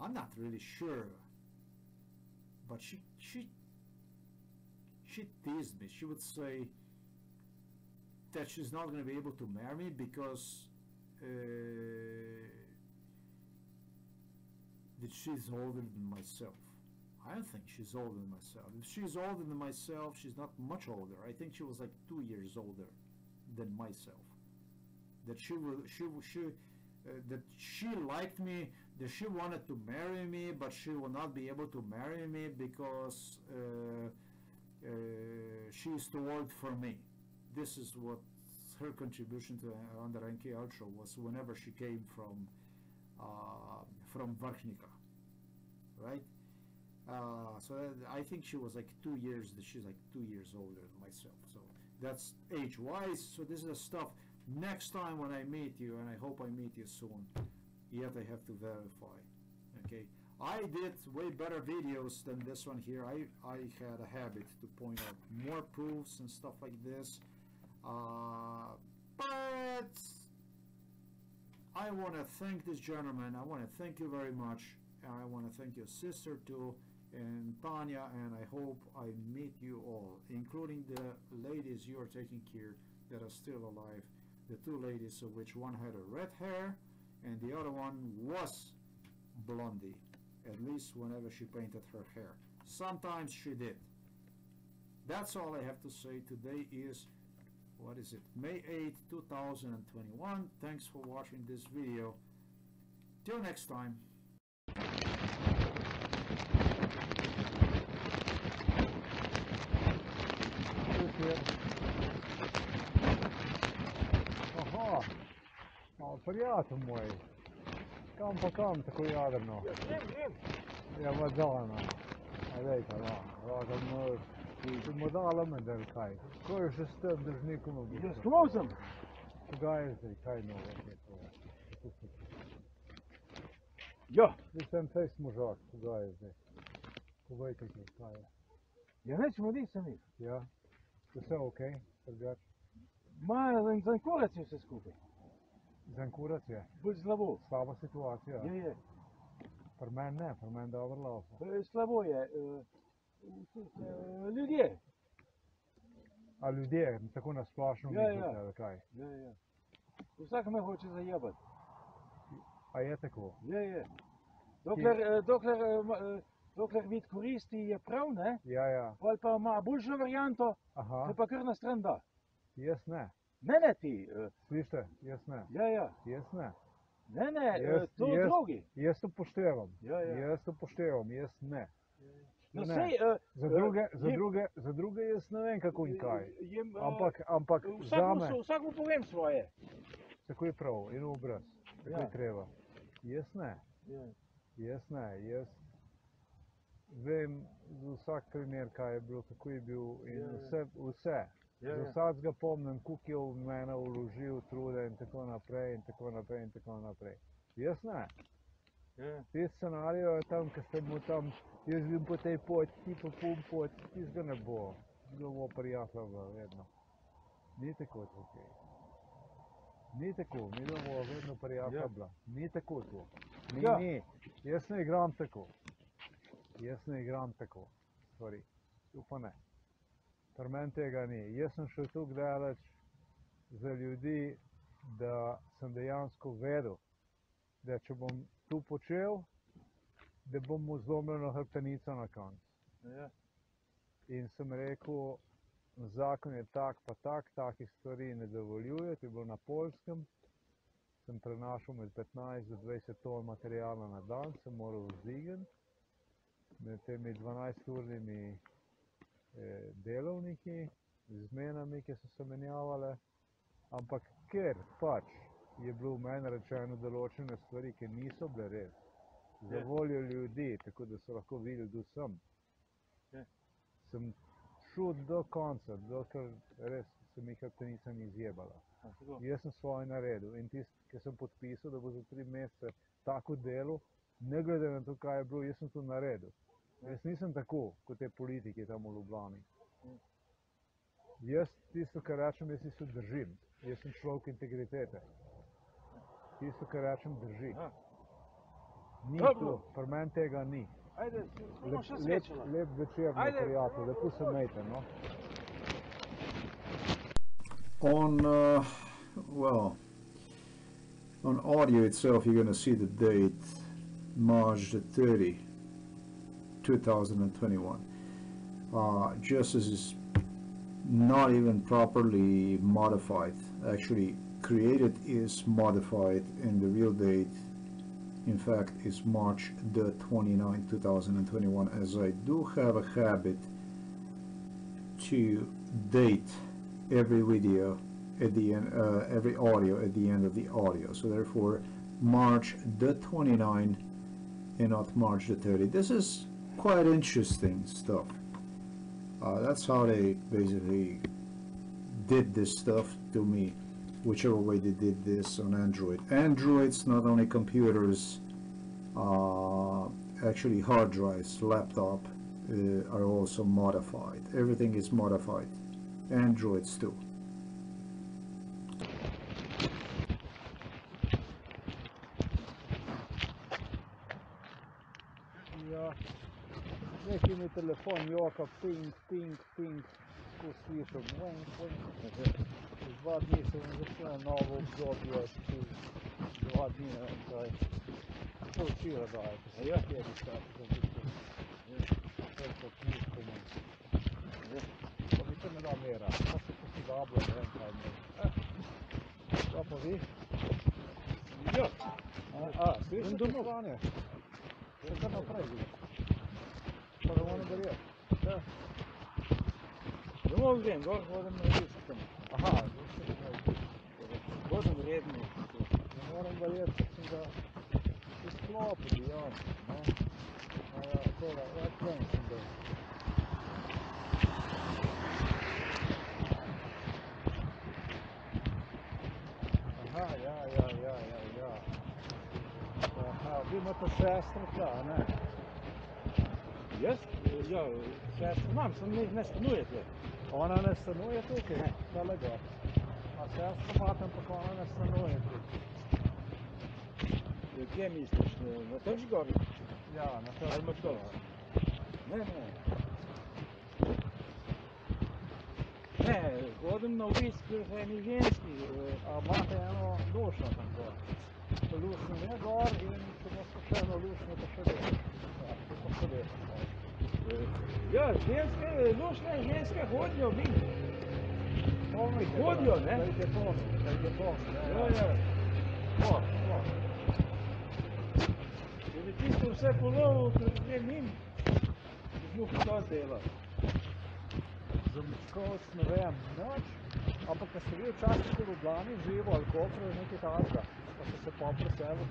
I'm not really sure, but she she she teased me. She would say that she's not going to be able to marry me because uh, that she's older than myself. I don't think she's older than myself. If she's older than myself, she's not much older. I think she was like two years older than myself. That she will, she she, uh, that she liked me, she wanted to marry me, but she will not be able to marry me because uh, uh, she is too old for me this is what her contribution to under Ultra was whenever she came from uh, from Vrhnika, right? Uh, so I think she was like two years. She's like two years older than myself. So that's age-wise. So this is the stuff. Next time when I meet you, and I hope I meet you soon, yet I have to verify. Okay, I did way better videos than this one here. I, I had a habit to point out more proofs and stuff like this. Uh, but I want to thank this gentleman. I want to thank you very much. And I want to thank your sister too and Tanya and I hope I meet you all including the ladies you are taking care that are still alive the two ladies of which one had a red hair and the other one was blondie at least whenever she painted her hair. Sometimes she did. That's all I have to say today is what is it May 8 2021 thanks for watching this video. Till next time prijatelj moj. Kam pa kam, tako jadrno. Ja, pa dana. A vejte, no. Rada mor. No, ti mu dala mendar kaj. Ko je še s tem držnikom obil? Ja, skoval sem. Koga je zdaj, kaj novega je to? Ja. Zdaj sem fejst možak, koga je zdaj. Povejte, kaj je. Ja, neč modi sem jih. Ja. Vse ok, trgač. Maja, zankolec je vse skupaj. Za en kurac je. Bolj slabo. Slaba situacija. Je, je. Pri meni ne, pri meni dobro laufa. E, Slabo je. e, e, Ljudje. A ljudje, tako na splošno Ja, mislite, ja. kaj? Ja, ja. Vsak me hoče zajebati. A je tako? Je, je. Dokler, e, dokler, e, dokler vid koristi je prav, ne? Ja, ja. Pol pa ima boljšo varianto, Aha, pa kar na stran da. jaz ne. Ne, ne ti. e, Slište, jaz ne. Ja, ja. Jaz ne. Ne, ne, e, Jaz- to jaz- drugi. Jaz upoštevam. Ja, ja. Jaz upoštevam, jaz ne. No, Ne. sej, e, Za druge, za je- druge, za druge jaz ne vem kako in kaj. Jem, e, Ampak, ampak vsak mu, povem svoje. tako je prav, in obraz, tako Ja. je treba. Jaz ne, Ja. jaz ne, jaz vem za vsak primer, kaj je bilo, kako je bil in Ja, ja. vse, vse. Ja, Za ja. vsakega pomnim, koliko je v mene vložil truda in tako naprej in tako naprej in tako naprej. Jaz ne. Ja. Te scenarije je tam, ki ste mu tam, jaz vem po tej poti, ti pa pum poti, tistega ne bo. Kdo bo prijatelj vedno. Ni tako tukaj. Ni tako, mi bomo vedno prijatelja. Ja. Ni tako to. Ni, Ja. ni. Jaz ne igram tako. Jaz ne igram tako. Stvari. Tu pa ne. Pri meni tega ni. Jaz sem šel tu daleč za ljudi, da sem dejansko vedel, da če bom tu počel, da bom mu zlomljeno hrbtenico na koncu. Ja. In sem rekel, zakon je tak pa tak, takih stvari ne dovoljuje, to je bilo na polskem. Sem prenašal med 15 do 20 ton materijala na dan, sem moral vzdigniti med temi 12-urnimi eh, delovniki, z zmenami, ki so se menjavale. Ampak ker pač je bilo v meni rečeno določene stvari, ki niso bile res, za Ja. voljo ljudi, tako da so lahko videli, da sem, Ja. sem šel do konca, dokler res se mi hrbtenica ni izjebala. Tako. Jaz sem svoje naredil in tisti, ki sem podpisal, da bo za tri mesece tako delo, ne glede na to, kaj je bilo, jaz sem to naredil. Ja. Jaz nisem tako, kot te politiki tam v Ljubljani. Ja. Jaz tisto, kar rečem, jaz tisto držim. Jaz sem človek integritete. Tisto, kar rečem, drži. Aha. Ni Dobro. to, pri meni tega ni. Ajde, še Lep, srečala. lep večer, moj prijatelj, lepo se imejte. No? on uh, well on audio itself you're going to see the date March the 30 2021 uh, just as is not even properly modified actually created is modified and the real date in fact is March the 29 2021 as I do have a habit to date every video at the end, uh, every audio at the end of the audio. So therefore, March the 29 and not March the 30. This is quite interesting stuff. Uh, that's how they basically did this stuff to me, whichever way they did this on Android. Androids, not only computers, uh, actually hard drives, laptop uh, are also modified. Everything is modified. Androids too. Telefon joka ping, ping, ping. Slišam, wing, wing. Dva dni sem začel novo obdobje, dva dni, ne vem kaj. Poročila daje, ko se Ja. kje bi stati, da bi to. Toliko knjižko imam. Pa mi to ne da mera, pa se posodabla, ne vem kaj. Eh, Kaj pa vi? Ja, A, a slišite Idem domov. Gre. Pa da moram verjeti. Ja. domov grem, gor hodim na obisk. Aha, zdaj se ne vem. Hodim redno. Ne moram verjeti, da sem ga izklopil, ja. No. A ja, tega, airplane sem bil. Aha, ja, ja, ja, ja, ja. Aha, vi imate sestro tja, ne? Jaz? Ja, sestro imam, sem ne, ne stanuje tle. Ona ne stanuje tukaj? Ne. Tale gor. A sestro imate, ampak ona ne stanuje tukaj. Kje misliš? Na- Na Trški gori? Ja, na to Ali imaš dol? Ne, ne. Ne, hodim na obisk k eni ženski. eh, A imate eno lušno tam gor. To lušno je gor in če Ja, ženske, nočne ženske hodijo, mi. Hodijo, ne? Da je telefon, da je telefon. Ja, ja. To, to. Če bi tisto vse polovil, ker ne njim, bi mu kaj dela. Zamčkost, ne vem, noč. Ampak, ko ste bili včasih v Ljubljani živo ali kopro, nekaj tazga, pa ste se pa preselili.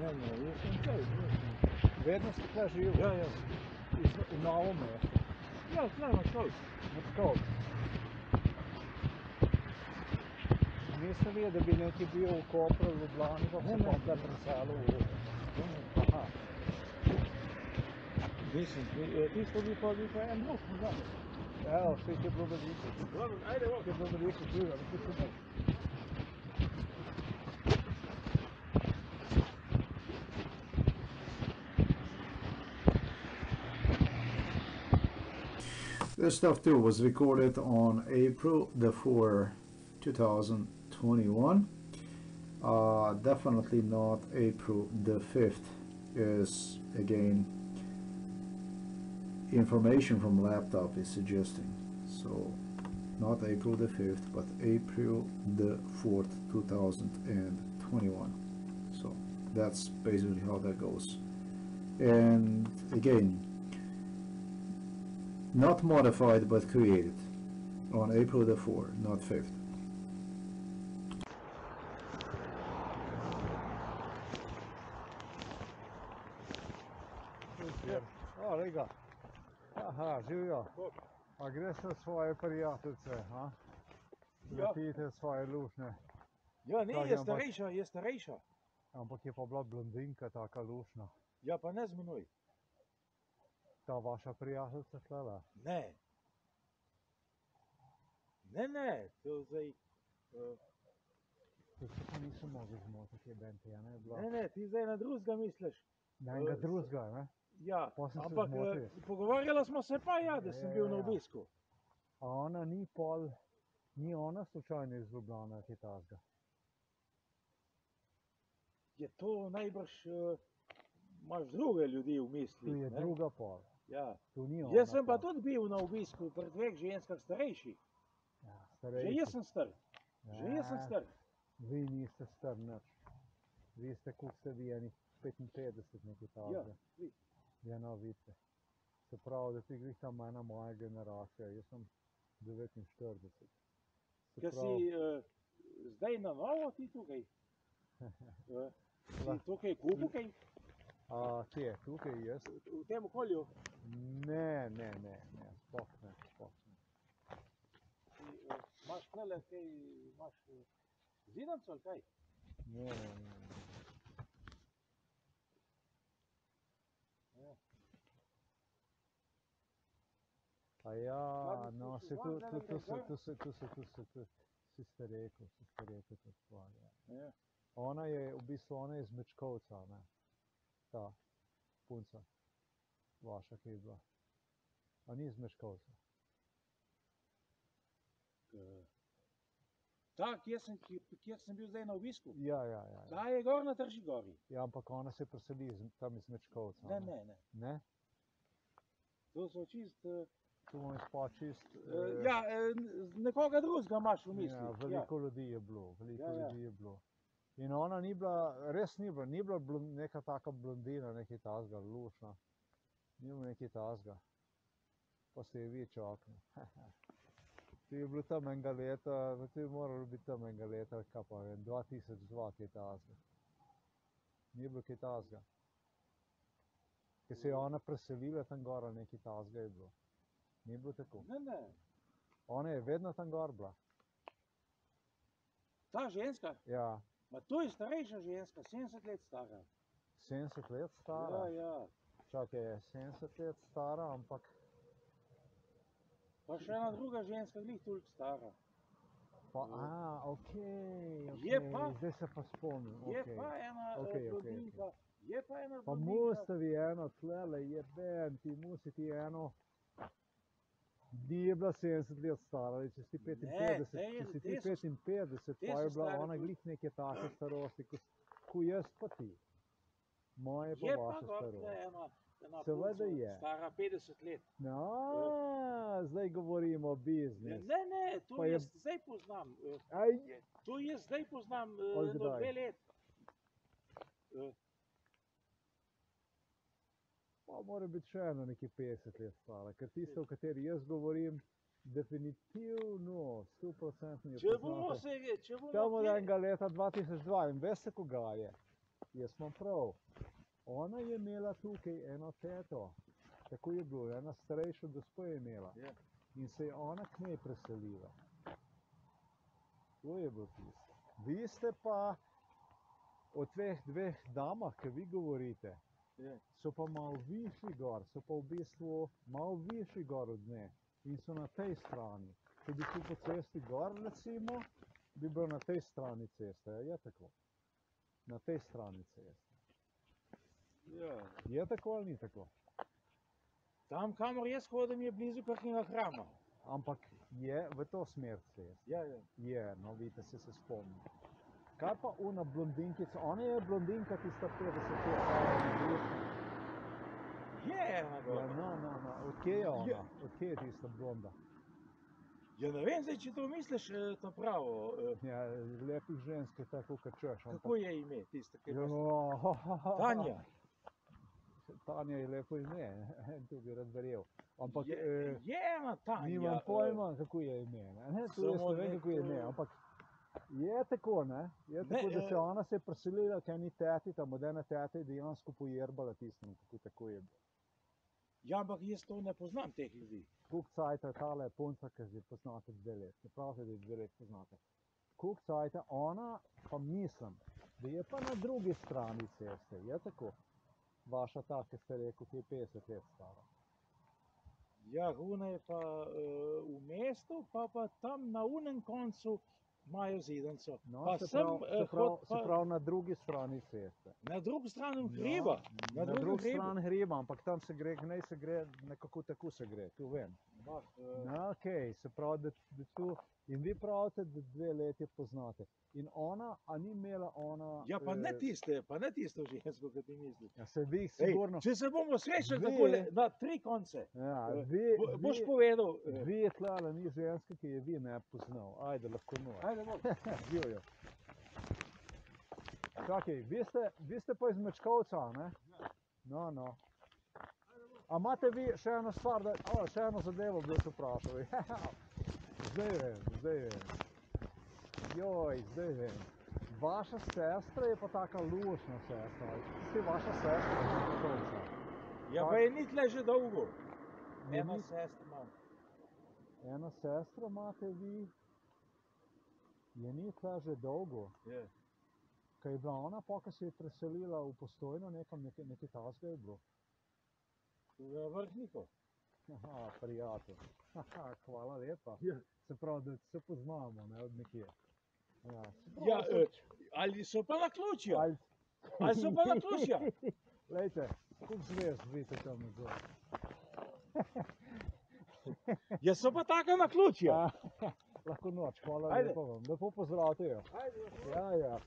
Ne, ne, jaz sem kaj, jaz sem kaj. bezbednosti sve živo. Ja, ja. I na ovom je. Ja, znam, na stolici. Na stolici. Nisam vidio da bi neki bio u Kopru u Blani, pa se popra presalu u Aha. Mislim, ti e, smo bi pa bih pa jedan bus, da. Evo, što je Kebroba Dikić. Ajde, ovo. Kebroba živa, ali ti se This stuff too was recorded on April the 4, 2021. Uh, definitely not April the 5th is again information from laptop is suggesting. So not April the 5th but April the 4th 2021. So that's basically how that goes. And again not modified but created on April the 4th, not 5th. O, Riga. Aha, živijo. A greš na svoje prijateljce, ha? Ja. Letite svoje lušne. Ja, ne, je starejša, je starejša. Ampak je pa bila blondinka taka lušna. Ja, pa ne z menoj. Ta vaša prijateljica šlela. Ne. Ne, ne, to zdaj... Uh, To se pa nisem mogel zmotiti, je bente, ja ne je bila. ne, ne, ti zdaj na drugega misliš. Na enega eh, drugega, ne? Ja, sem ampak eh, pogovarjala smo se pa ja, da sem Ja, bil na ja. obisku. A ona ni pol, ni ona slučajno iz Ljubljana, ali kaj takega. Je to najbrž, uh, imaš druge ljudi v Tu mislih. je ne? druga pol. Ja. Jaz sem pa tudi bil na obisku pri dveh ženskah starejših. Ja, Že starejši. jaz sem star. Že jaz sem Ja, star. Vi niste star nič. Vi ste, koliko ste vi, enih 55 nekaj Ja, takega. vi. Ja, no, vidite. Se pravi, da ti greš tam ena moja generacija, jaz sem 49. Se Ker si pravi, uh, zdaj na novo ti tukaj. Uh, si tukaj kupil kaj Uh, kje je, tukaj jaz? V tem okolju? Ne, ne, ne, ne sploh ne. Sploh ne. Imaš tele, kaj imaš zidanico ali kaj? Ne, ne, ne. ne. A ja, no, se tu, tu, tu, se, tu, se, tu, se, tu, se, tu, si ste rekel, si ste rekel to stvar, ja. Ona je, v bistvu, ona je iz Mečkovca, ne ta punca, vaša, ki je bila. A ni iz Mečkovca? Eh, Ta, kjer sem, kjer sem bil zdaj na obisku. Ja, ja, ja. ja. Ta je gor na Trži gori. ja ampak ona se preseli iz, tam iz Mečkovca. Ne, ne, ne. Ne? To so čist... eh, Tu bom izpa čist... eh, Ja, nekoga drugega imaš v mislih. Ja, veliko ljudi je bilo, veliko Ja, ja. ljudi je bilo. In ona ni bila, res ni bila, ni bila blon, neka taka blondina, nekaj tazga, lušna. Ni bila nekaj tazga. Pa se je vi čaknil. Ti je bil tam enega leta, no, ti je moral biti tam enega leta, kaj pa vem, 2002 kaj tazga. Ni bilo kaj tazga. Ker se je ona preselila tam gor, ali nekaj tazga je bilo. Ni bilo tako. Ne, ne. Ona je vedno tam gor bila. Ta ženska, Ja, ma to je starejša ženska, 70 let stara. 70 let stara. Ja, ja. Čakaj, je 70 let stara, ampak Pa še ena druga ženska, glih toliko stara. pa, a, ok, Je ok, pa- zdaj se pa spomnim. Je ok. pa ena Ok, okay, ok, blondinka, je pa ena Pa blondinka. mustavi eno tlele, je ben, ti musi ti eno. Ni bila 70 let stara, če si ti 55, te je- če si ti so- 55, te pa je bila ona glih neke take starosti, kot ko jaz pa ti. Moje pa Je pa vaše gor starosti. Seveda je. stara 50 let. No, zdaj govorimo o Ne, biznis. ne, ne, to Pa je- jaz zdaj poznam. eh, Aj, To jaz zdaj poznam no dve let. Pa mora biti še eno nekaj 50 let stara, ker tiste, o kateri jaz govorim, definitivno, 100% je Če bomo se, če bomo Tam od enega leta 2002 in veste, koga je. Jaz imam prav. Ona je imela tukaj eno teto, tako je bilo, ena starejša gospa je imela. Ja. In se je ona k njej preselila. To je bilo tisto. Vi ste pa o teh dveh damah, ki vi govorite, Ja. so pa malo višji gor, so pa v bistvu malo višji gor od nje in so na tej strani. Če bi šli po cesti gor, recimo, bi bil na tej strani ceste, je tako? Na tej strani ceste. Ja. Je tako ali ni tako? Tam, kamor jaz hodim, je blizu kakšnega hrama. Ampak je v to smer ceste. Ja, ja. Je, no vidite, se se spomnim. Kaj pa una blondinkica? Ona je blondinka, tista 50 let. Je ena Ja, no, no, no. Odkje je ona? Je. Odkje je tista blonda? Ja, ne vem zdaj, če to misliš eh, ta pravo. eh, Ja, lepih žensk je tako, kot češ. ampak- Kako je ime tiste, ki je Jo, Tanja. Tanja je lepo ime, to bi rad verjel. Ampak je, eh, je ena Tanja. nimam pojma, kako je ime. Ne? Ne, to jaz samo ne vem, kako je ime, neko- ampak je tako, ne? Je Ne, tako, da se eh, ona se je preselila k eni teti, tam od ene tete je dejansko pojerbala tistem, kako tako je. bilo. Ja, ampak jaz to ne poznam teh ljudi. Kuk cajta, tale punca, ki že poznate dve let, ne pravite, da jih dve let poznate. Kuk cajta, ona pa mislim, da je pa na drugi strani ceste, je tako. Vaša ta, ki ste rekel, ki je 50 let stara. Ja, Runa je pa uh, v mestu, pa pa tam na unem koncu imajo zidanco. No, pa se sem pravi, eh, se pravi, hod se pa pravi na drugi strani ceste. na drugi strani hriba. Ja, na drugem drugi hribu. strani hriba, ampak tam se gre, ne se gre, nekako tako se gre, tu vem. Ma, eh, No, ok, se pravi, da, da tu, in vi pravite, da dve leti poznate. In ona, a ni imela ona... Ja, pa ne eh, tiste, pa ne tisto žensko, kot ti misliš. Ja, se vi Ej, sigurno... če se bomo srečali Vi- takole na tri konce, Ja, eh, vi, bo, boš povedal. eh, vi je tlala ni ženska, ki je vi ne poznal. Ajde, lahko nuje. Ajde, bo. Živijo. Čakaj, vi ste, vi ste pa iz Mečkovca, ne? No, no. A imate vi še eno stvar, da, o, še eno zadevo bi vas vprašal. дивись, дивись. Йой, дивись. Ваша сестра і потака лучна сестра. Ти ваша сестра. Я Так. війніть лежу довго. Нема сестр мав. Ena sestra imate vi, je ni tla že dolgo, Є. kaj je bila ona, pa ko se je preselila v postojno, nekam nekaj, nekaj tazga je bilo. Верхніко. Aha, prijatelj. Haha, hvala lepa. Ja. Se pravi, da se poznamo, ne od nekje. Ja, pravi, Ja, so- eh, ali so pa na ključju? ali, Ali so pa na ključju? Lejte, koliko zvezd vidite tam zgor? Ja, so pa taka na ključju. Lahko noč, hvala Ajde. lepa vam. Lepo pozdravite. jo. Ajde, Ja, ja.